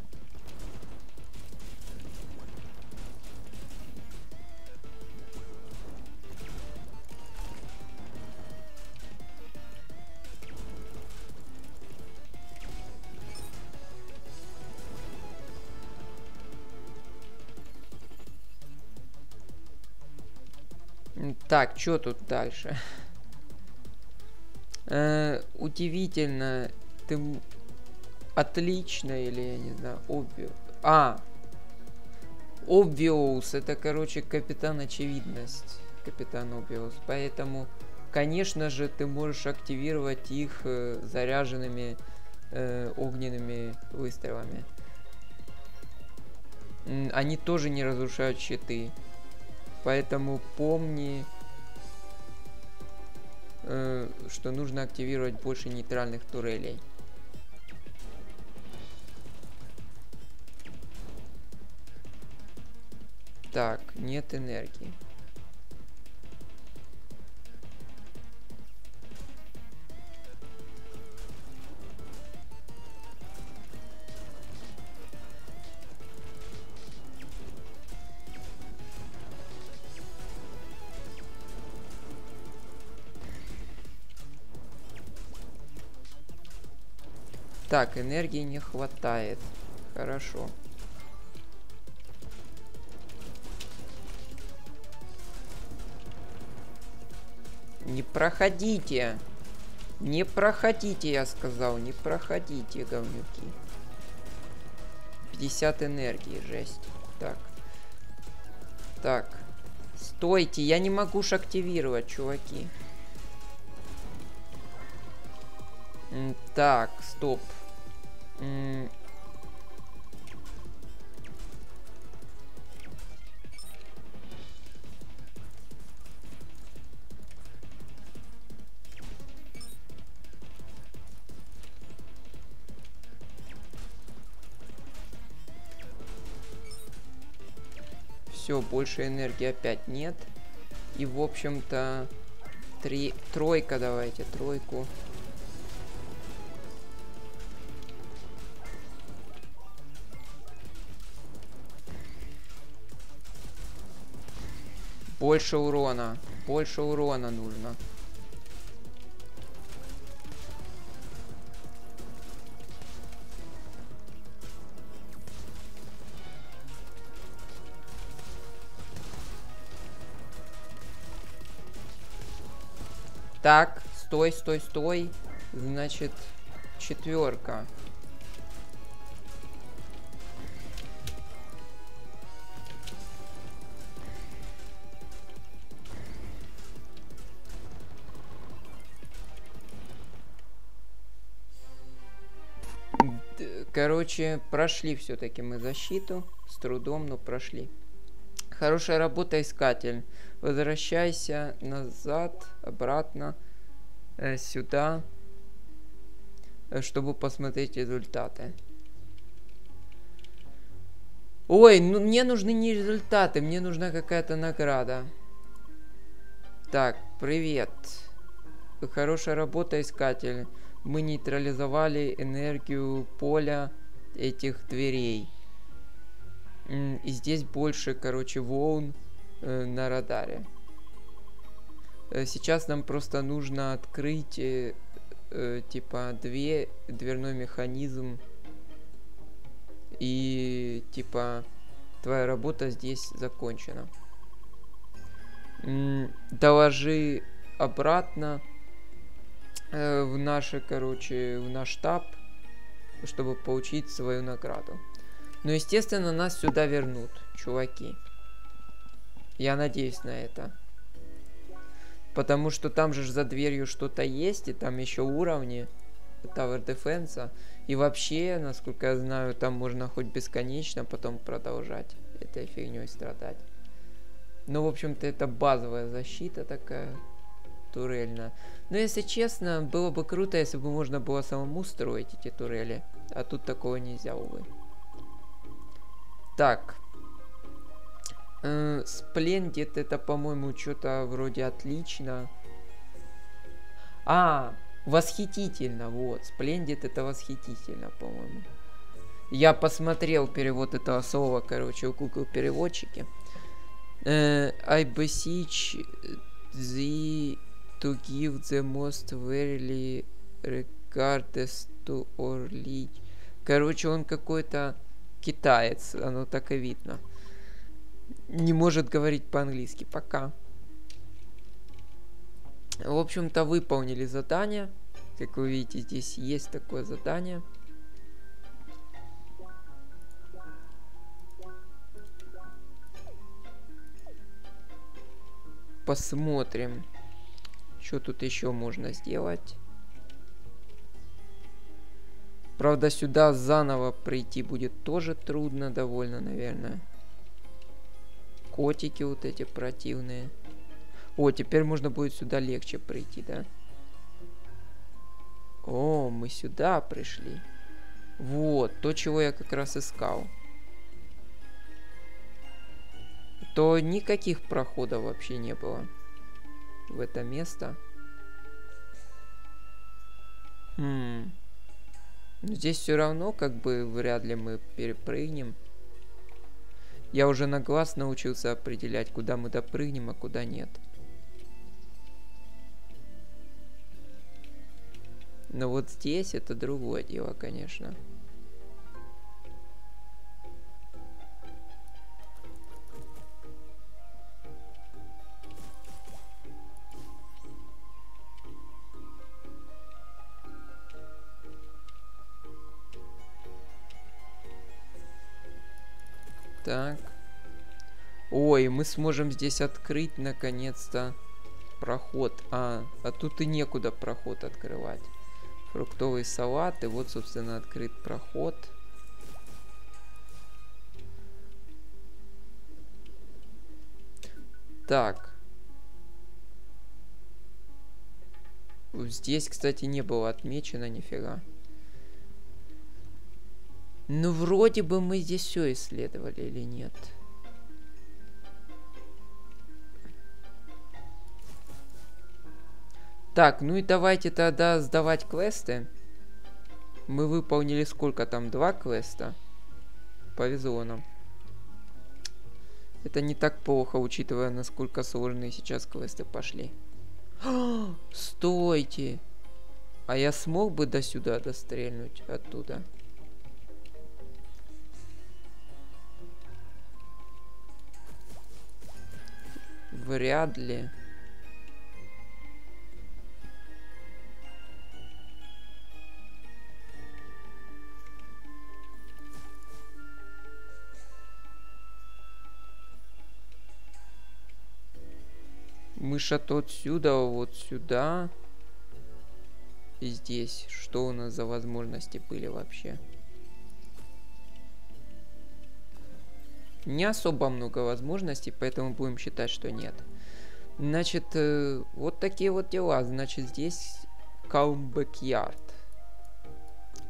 Так, что тут дальше? Э, удивительно. Ты отлично или я не знаю, обвио. А, Обвиус, это, короче, капитан очевидность. Капитан Обвиус. Поэтому, конечно же, ты можешь активировать их э, заряженными э, огненными выстрелами. Они тоже не разрушают щиты. Поэтому помни, э, что нужно активировать больше нейтральных турелей. Так, нет энергии. Так, энергии не хватает. Хорошо. Не проходите. Не проходите, я сказал. Не проходите, говнюки. 50 энергии, жесть. Так. Так. Стойте, я не могу ж активировать, чуваки. Так, стоп. Все, больше энергии опять нет. И, в общем-то, три... тройка давайте, тройку. Больше урона. Больше урона нужно. Так, стой, стой, стой. Значит, четверка. Короче, прошли все-таки мы защиту. С трудом, но прошли. Хорошая работа, искатель. Возвращайся назад, обратно, э, сюда, э, чтобы посмотреть результаты. Ой, ну мне нужны не результаты, мне нужна какая-то награда. Так, привет. Хорошая работа, искатель. Мы нейтрализовали энергию поля этих дверей. И здесь больше, короче, волн э, на радаре. Э, сейчас нам просто нужно открыть, э, э, типа, две, дверной механизм. И, типа, твоя работа здесь закончена. М доложи обратно э, в наше, короче, в наш штаб, чтобы получить свою награду. Но, естественно, нас сюда вернут, чуваки. Я надеюсь на это. Потому что там же за дверью что-то есть, и там еще уровни Tower Defense. И вообще, насколько я знаю, там можно хоть бесконечно потом продолжать этой фигней страдать. Ну, в общем-то, это базовая защита такая турельная. Но, если честно, было бы круто, если бы можно было самому строить эти турели. А тут такого нельзя, увы. Так. Э, Сплендит это, по-моему, что-то вроде отлично. А, восхитительно, вот. Сплендит это восхитительно, по-моему. Я посмотрел перевод этого слова, короче, у Google переводчики. Uh, I beseech thee to give the most verily regardless to or lead. Короче, он какой-то китаец, оно так и видно. Не может говорить по-английски пока. В общем-то, выполнили задание. Как вы видите, здесь есть такое задание. Посмотрим, что тут еще можно сделать. Правда, сюда заново прийти будет тоже трудно довольно, наверное. Котики вот эти противные. О, теперь можно будет сюда легче прийти, да? О, мы сюда пришли. Вот, то, чего я как раз искал. То никаких проходов вообще не было в это место. Хм. Но здесь все равно, как бы, вряд ли мы перепрыгнем. Я уже на глаз научился определять, куда мы допрыгнем, а куда нет. Но вот здесь это другое дело, конечно. Так. Ой, мы сможем здесь открыть наконец-то проход. А, а тут и некуда проход открывать. Фруктовый салат. И вот, собственно, открыт проход. Так. Здесь, кстати, не было отмечено нифига. Ну, вроде бы мы здесь все исследовали или нет. Так, ну и давайте тогда сдавать квесты. Мы выполнили сколько там? Два квеста? Повезло нам. Это не так плохо, учитывая, насколько сложные сейчас квесты пошли. Стойте! А я смог бы до сюда дострельнуть оттуда? Вряд ли. мышь то отсюда, а вот сюда. И здесь. Что у нас за возможности были вообще? Не особо много возможностей, поэтому будем считать, что нет. Значит, э, вот такие вот дела. Значит, здесь Calm Backyard.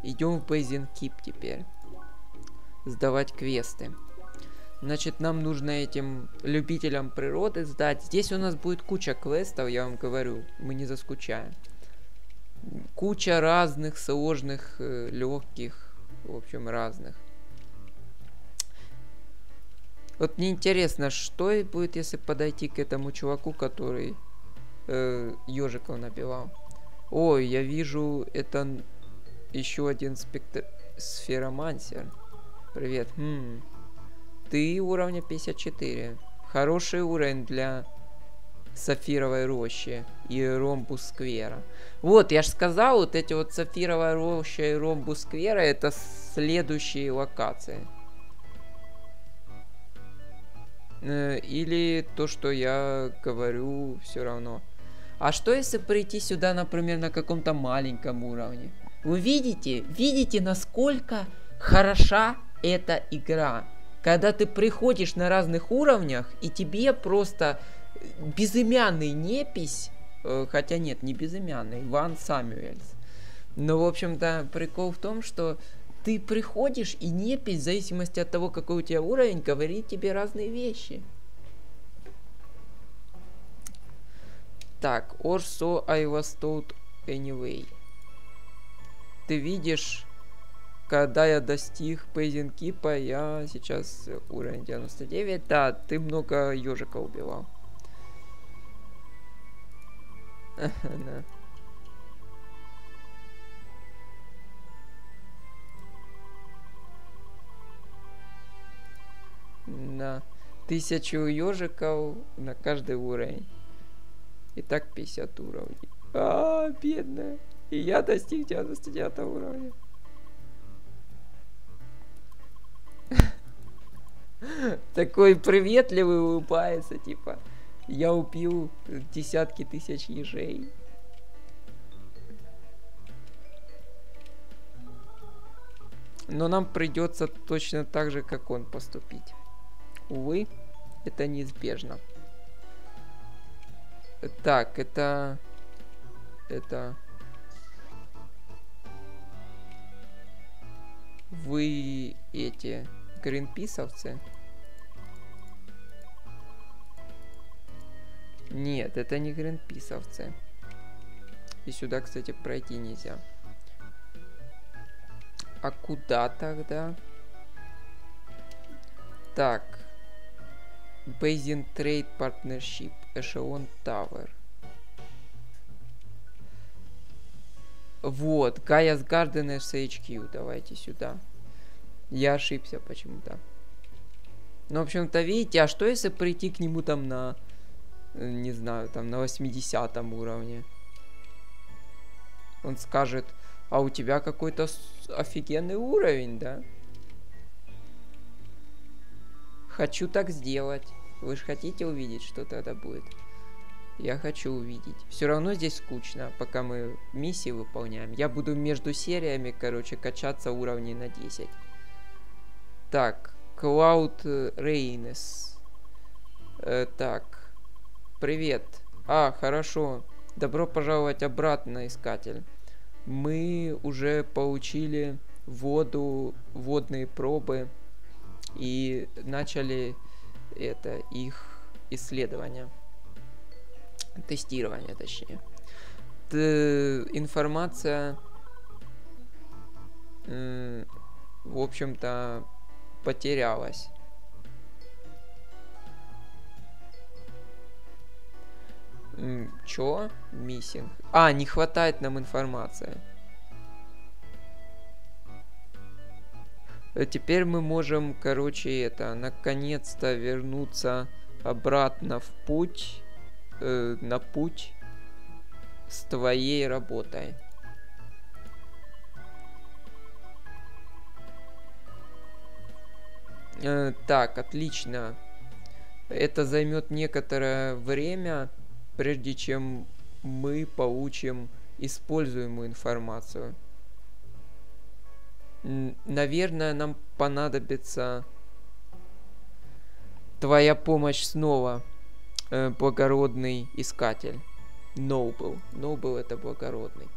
Идем в Basin Keep теперь. Сдавать квесты. Значит, нам нужно этим любителям природы сдать. Здесь у нас будет куча квестов, я вам говорю. Мы не заскучаем. Куча разных сложных, э, легких, в общем, разных. Вот мне интересно, что будет, если подойти к этому чуваку, который э, ежиков. Ой, я вижу, это еще один спектр... сферомансер. Привет. Хм. Ты уровня 54. Хороший уровень для сапфировой рощи и ромбус сквера. Вот, я же сказал, вот эти вот сапфировая роща и ромбус сквера это следующие локации. Э, или то, что я говорю, все равно. А что если прийти сюда, например, на каком-то маленьком уровне? Вы видите, видите, насколько хороша эта игра. Когда ты приходишь на разных уровнях, и тебе просто безымянный непись, э, хотя нет, не безымянный, Ван Самюэльс. Но, в общем-то, прикол в том, что ты приходишь, и непись, в зависимости от того, какой у тебя уровень, говорит тебе разные вещи. Так, or so I was told anyway. Ты видишь когда я достиг Пейзен Кипа, я сейчас уровень 99. Да, ты много ежика убивал. На тысячу ежиков на каждый уровень. И так 50 уровней. А, бедная. И я достиг 99 уровня. Такой приветливый улыбается, типа, я убил десятки тысяч ежей. Но нам придется точно так же, как он поступить. Увы, это неизбежно. Так, это... Это... Вы эти гринписовцы? Нет, это не гринписовцы. И сюда, кстати, пройти нельзя. А куда тогда? Так. Basin Trade Partnership. Echelon Tower. Вот, Gaia's Garden SHQ. Давайте сюда. Я ошибся почему-то. Ну, в общем-то, видите, а что если прийти к нему там на, э, не знаю, там на 80 уровне? Он скажет, а у тебя какой-то офигенный уровень, да? Хочу так сделать. Вы же хотите увидеть, что тогда будет? Я хочу увидеть. Все равно здесь скучно, пока мы миссии выполняем. Я буду между сериями, короче, качаться уровней на 10. Так, Cloud Reines. Э, так, привет. А, хорошо. Добро пожаловать обратно, искатель. Мы уже получили воду, водные пробы и начали это их исследование. Тестирование, точнее. Т информация, в общем-то, потерялась. Чё? Миссинг. А, не хватает нам информации. Э, теперь мы можем, короче, это, наконец-то вернуться обратно в путь, э, на путь с твоей работой. Э, так, отлично. Это займет некоторое время, прежде чем мы получим используемую информацию. Наверное, нам понадобится Твоя помощь снова, э, благородный искатель. Noble. Noble это благородный.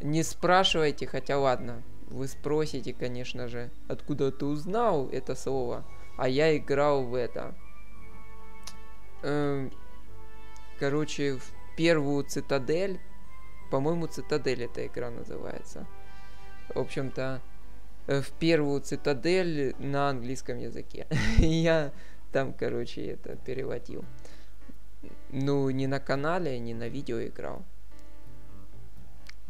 Не спрашивайте, хотя ладно, вы спросите, конечно же, откуда ты узнал это слово. А я играл в это. Э, короче, в первую цитадель. По-моему, цитадель эта игра называется. В общем-то, э, в первую цитадель на английском языке. я там, короче, это переводил. Ну, не на канале, не на видео играл.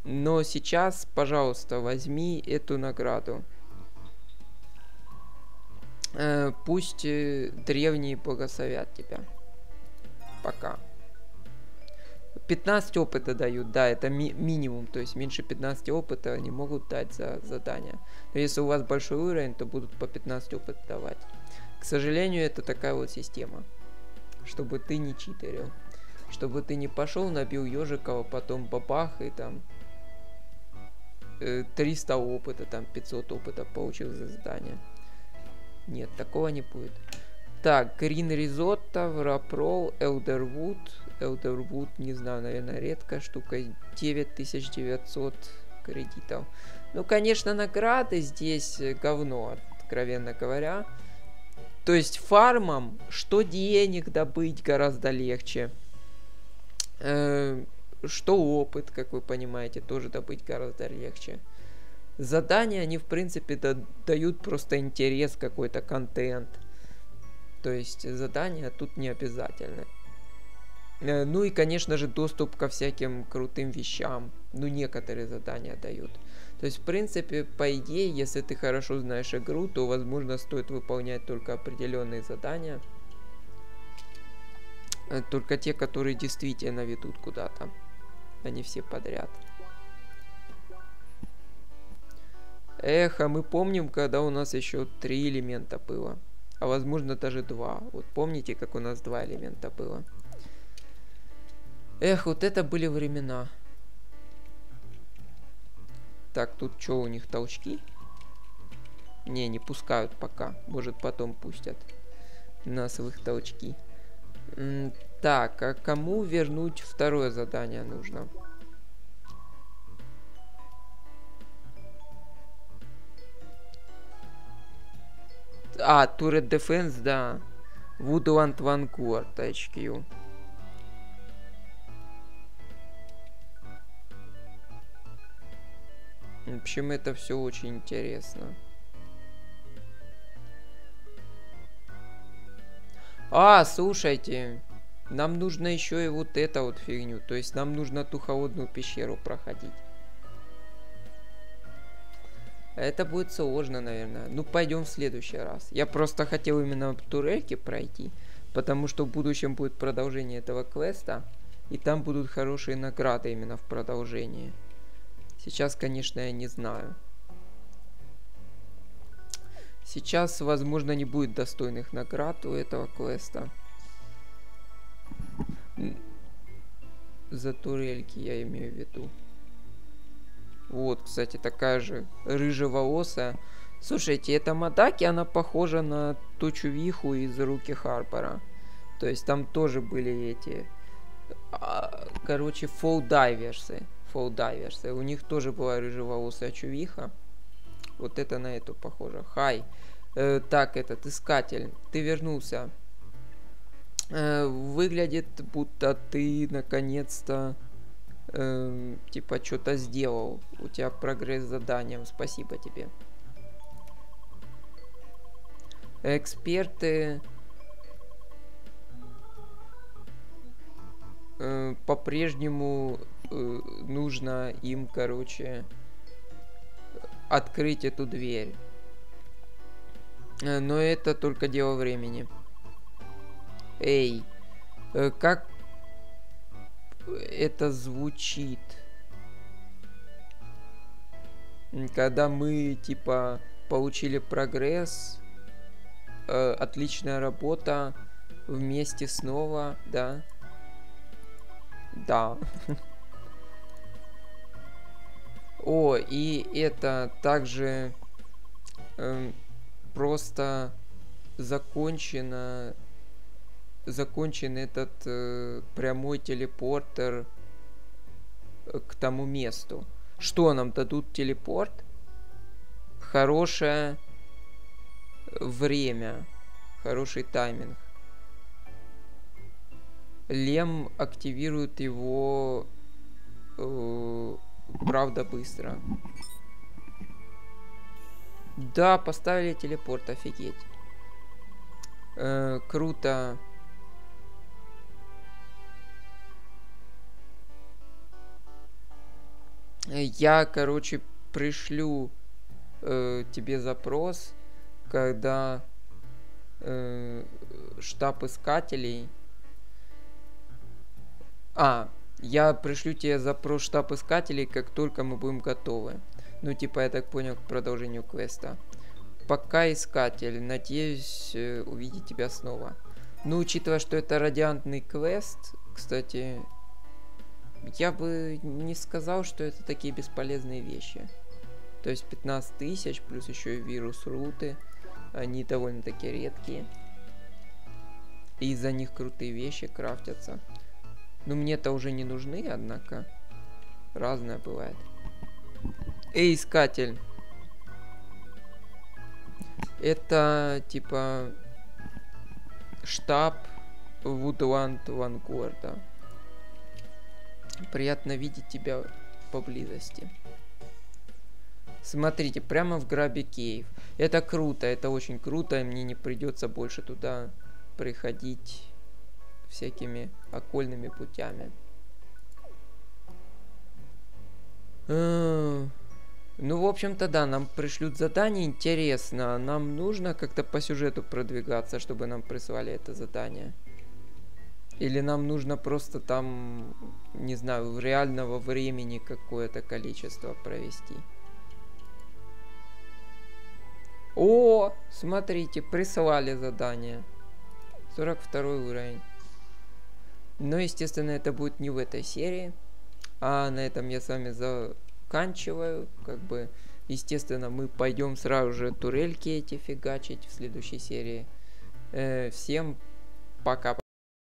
Но сейчас, пожалуйста, возьми эту награду. Э, пусть э, древние благословят тебя. Пока. 15 опыта дают, да, это ми минимум, то есть меньше 15 опыта они могут дать за задание. Но если у вас большой уровень, то будут по 15 опыта давать. К сожалению, это такая вот система. Чтобы ты не читерил. Чтобы ты не пошел, набил ежикова, потом бабах и там 300 э, опыта, там 500 опыта получил за задание. Нет, такого не будет. Так, Green Risotto, Врапрол, Elderwood. Elderwood, не знаю, наверное, редкая штука. 9900 кредитов. Ну, конечно, награды здесь э, говно, откровенно говоря. То есть фармом, что денег добыть гораздо легче. Э, что опыт, как вы понимаете, тоже добыть гораздо легче. Задания, они, в принципе, дают просто интерес, какой-то контент. То есть задания тут не обязательны. Э, ну и, конечно же, доступ ко всяким крутым вещам. Ну, некоторые задания дают. То есть, в принципе, по идее, если ты хорошо знаешь игру, то, возможно, стоит выполнять только определенные задания. Э, только те, которые действительно ведут куда-то, а не все подряд. Эх, а мы помним, когда у нас еще три элемента было а возможно даже два. Вот помните, как у нас два элемента было? Эх, вот это были времена. Так, тут что у них, толчки? Не, не пускают пока. Может, потом пустят нас в их толчки. Так, а кому вернуть второе задание нужно? А, Turret Defense, да. Woodland Vanguard HQ. В общем, это все очень интересно. А, слушайте. Нам нужно еще и вот это вот фигню. То есть нам нужно ту холодную пещеру проходить. Это будет сложно, наверное. Ну, пойдем в следующий раз. Я просто хотел именно турельки пройти, потому что в будущем будет продолжение этого квеста, и там будут хорошие награды именно в продолжении. Сейчас, конечно, я не знаю. Сейчас, возможно, не будет достойных наград у этого квеста. За турельки я имею в виду. Вот, кстати, такая же рыжеволосая. Слушайте, эта Мадаки, она похожа на ту чувиху из руки Харпера. То есть там тоже были эти... А, короче, фолл-дайверсы. Фолл-дайверсы. У них тоже была рыжеволосая чувиха. Вот это на эту похоже. Хай. Э, так, этот искатель. Ты вернулся. Э, выглядит, будто ты наконец-то э, типа что-то сделал. У тебя прогресс заданием. Спасибо тебе. Эксперты э, по-прежнему э, нужно им, короче, открыть эту дверь. Э, но это только дело времени. Эй, э, как это звучит. Когда мы, типа, получили прогресс, э, отличная работа, вместе снова, да? Да. О, и это также э, просто закончено закончен этот э, прямой телепортер э, к тому месту. Что нам дадут телепорт? Хорошее время, хороший тайминг. Лем активирует его, э, правда, быстро. Да, поставили телепорт, офигеть. Э, круто. Я, короче, пришлю э, тебе запрос, когда э, штаб искателей... А, я пришлю тебе запрос штаб искателей, как только мы будем готовы. Ну, типа, я так понял, к продолжению квеста. Пока искатель. Надеюсь э, увидеть тебя снова. Ну, учитывая, что это радиантный квест, кстати, я бы не сказал, что это такие бесполезные вещи. То есть 15 тысяч, плюс еще и вирус руты. Они довольно-таки редкие. И из-за них крутые вещи крафтятся. Но мне-то уже не нужны, однако. Разное бывает. Эй, искатель. Это, типа, штаб Вудланд Вангорда. Приятно видеть тебя поблизости. Смотрите, прямо в Граби Кейв. Это круто, это очень круто, и мне не придется больше туда приходить всякими окольными путями. А, ну, в общем-то, да, нам пришлют задание. Интересно, нам нужно как-то по сюжету продвигаться, чтобы нам прислали это задание? Или нам нужно просто там, не знаю, реального времени какое-то количество провести? О, смотрите, прислали задание. 42 уровень. Но, естественно, это будет не в этой серии. А на этом я с вами заканчиваю. Как бы, естественно, мы пойдем сразу же турельки эти фигачить в следующей серии. Э, всем пока.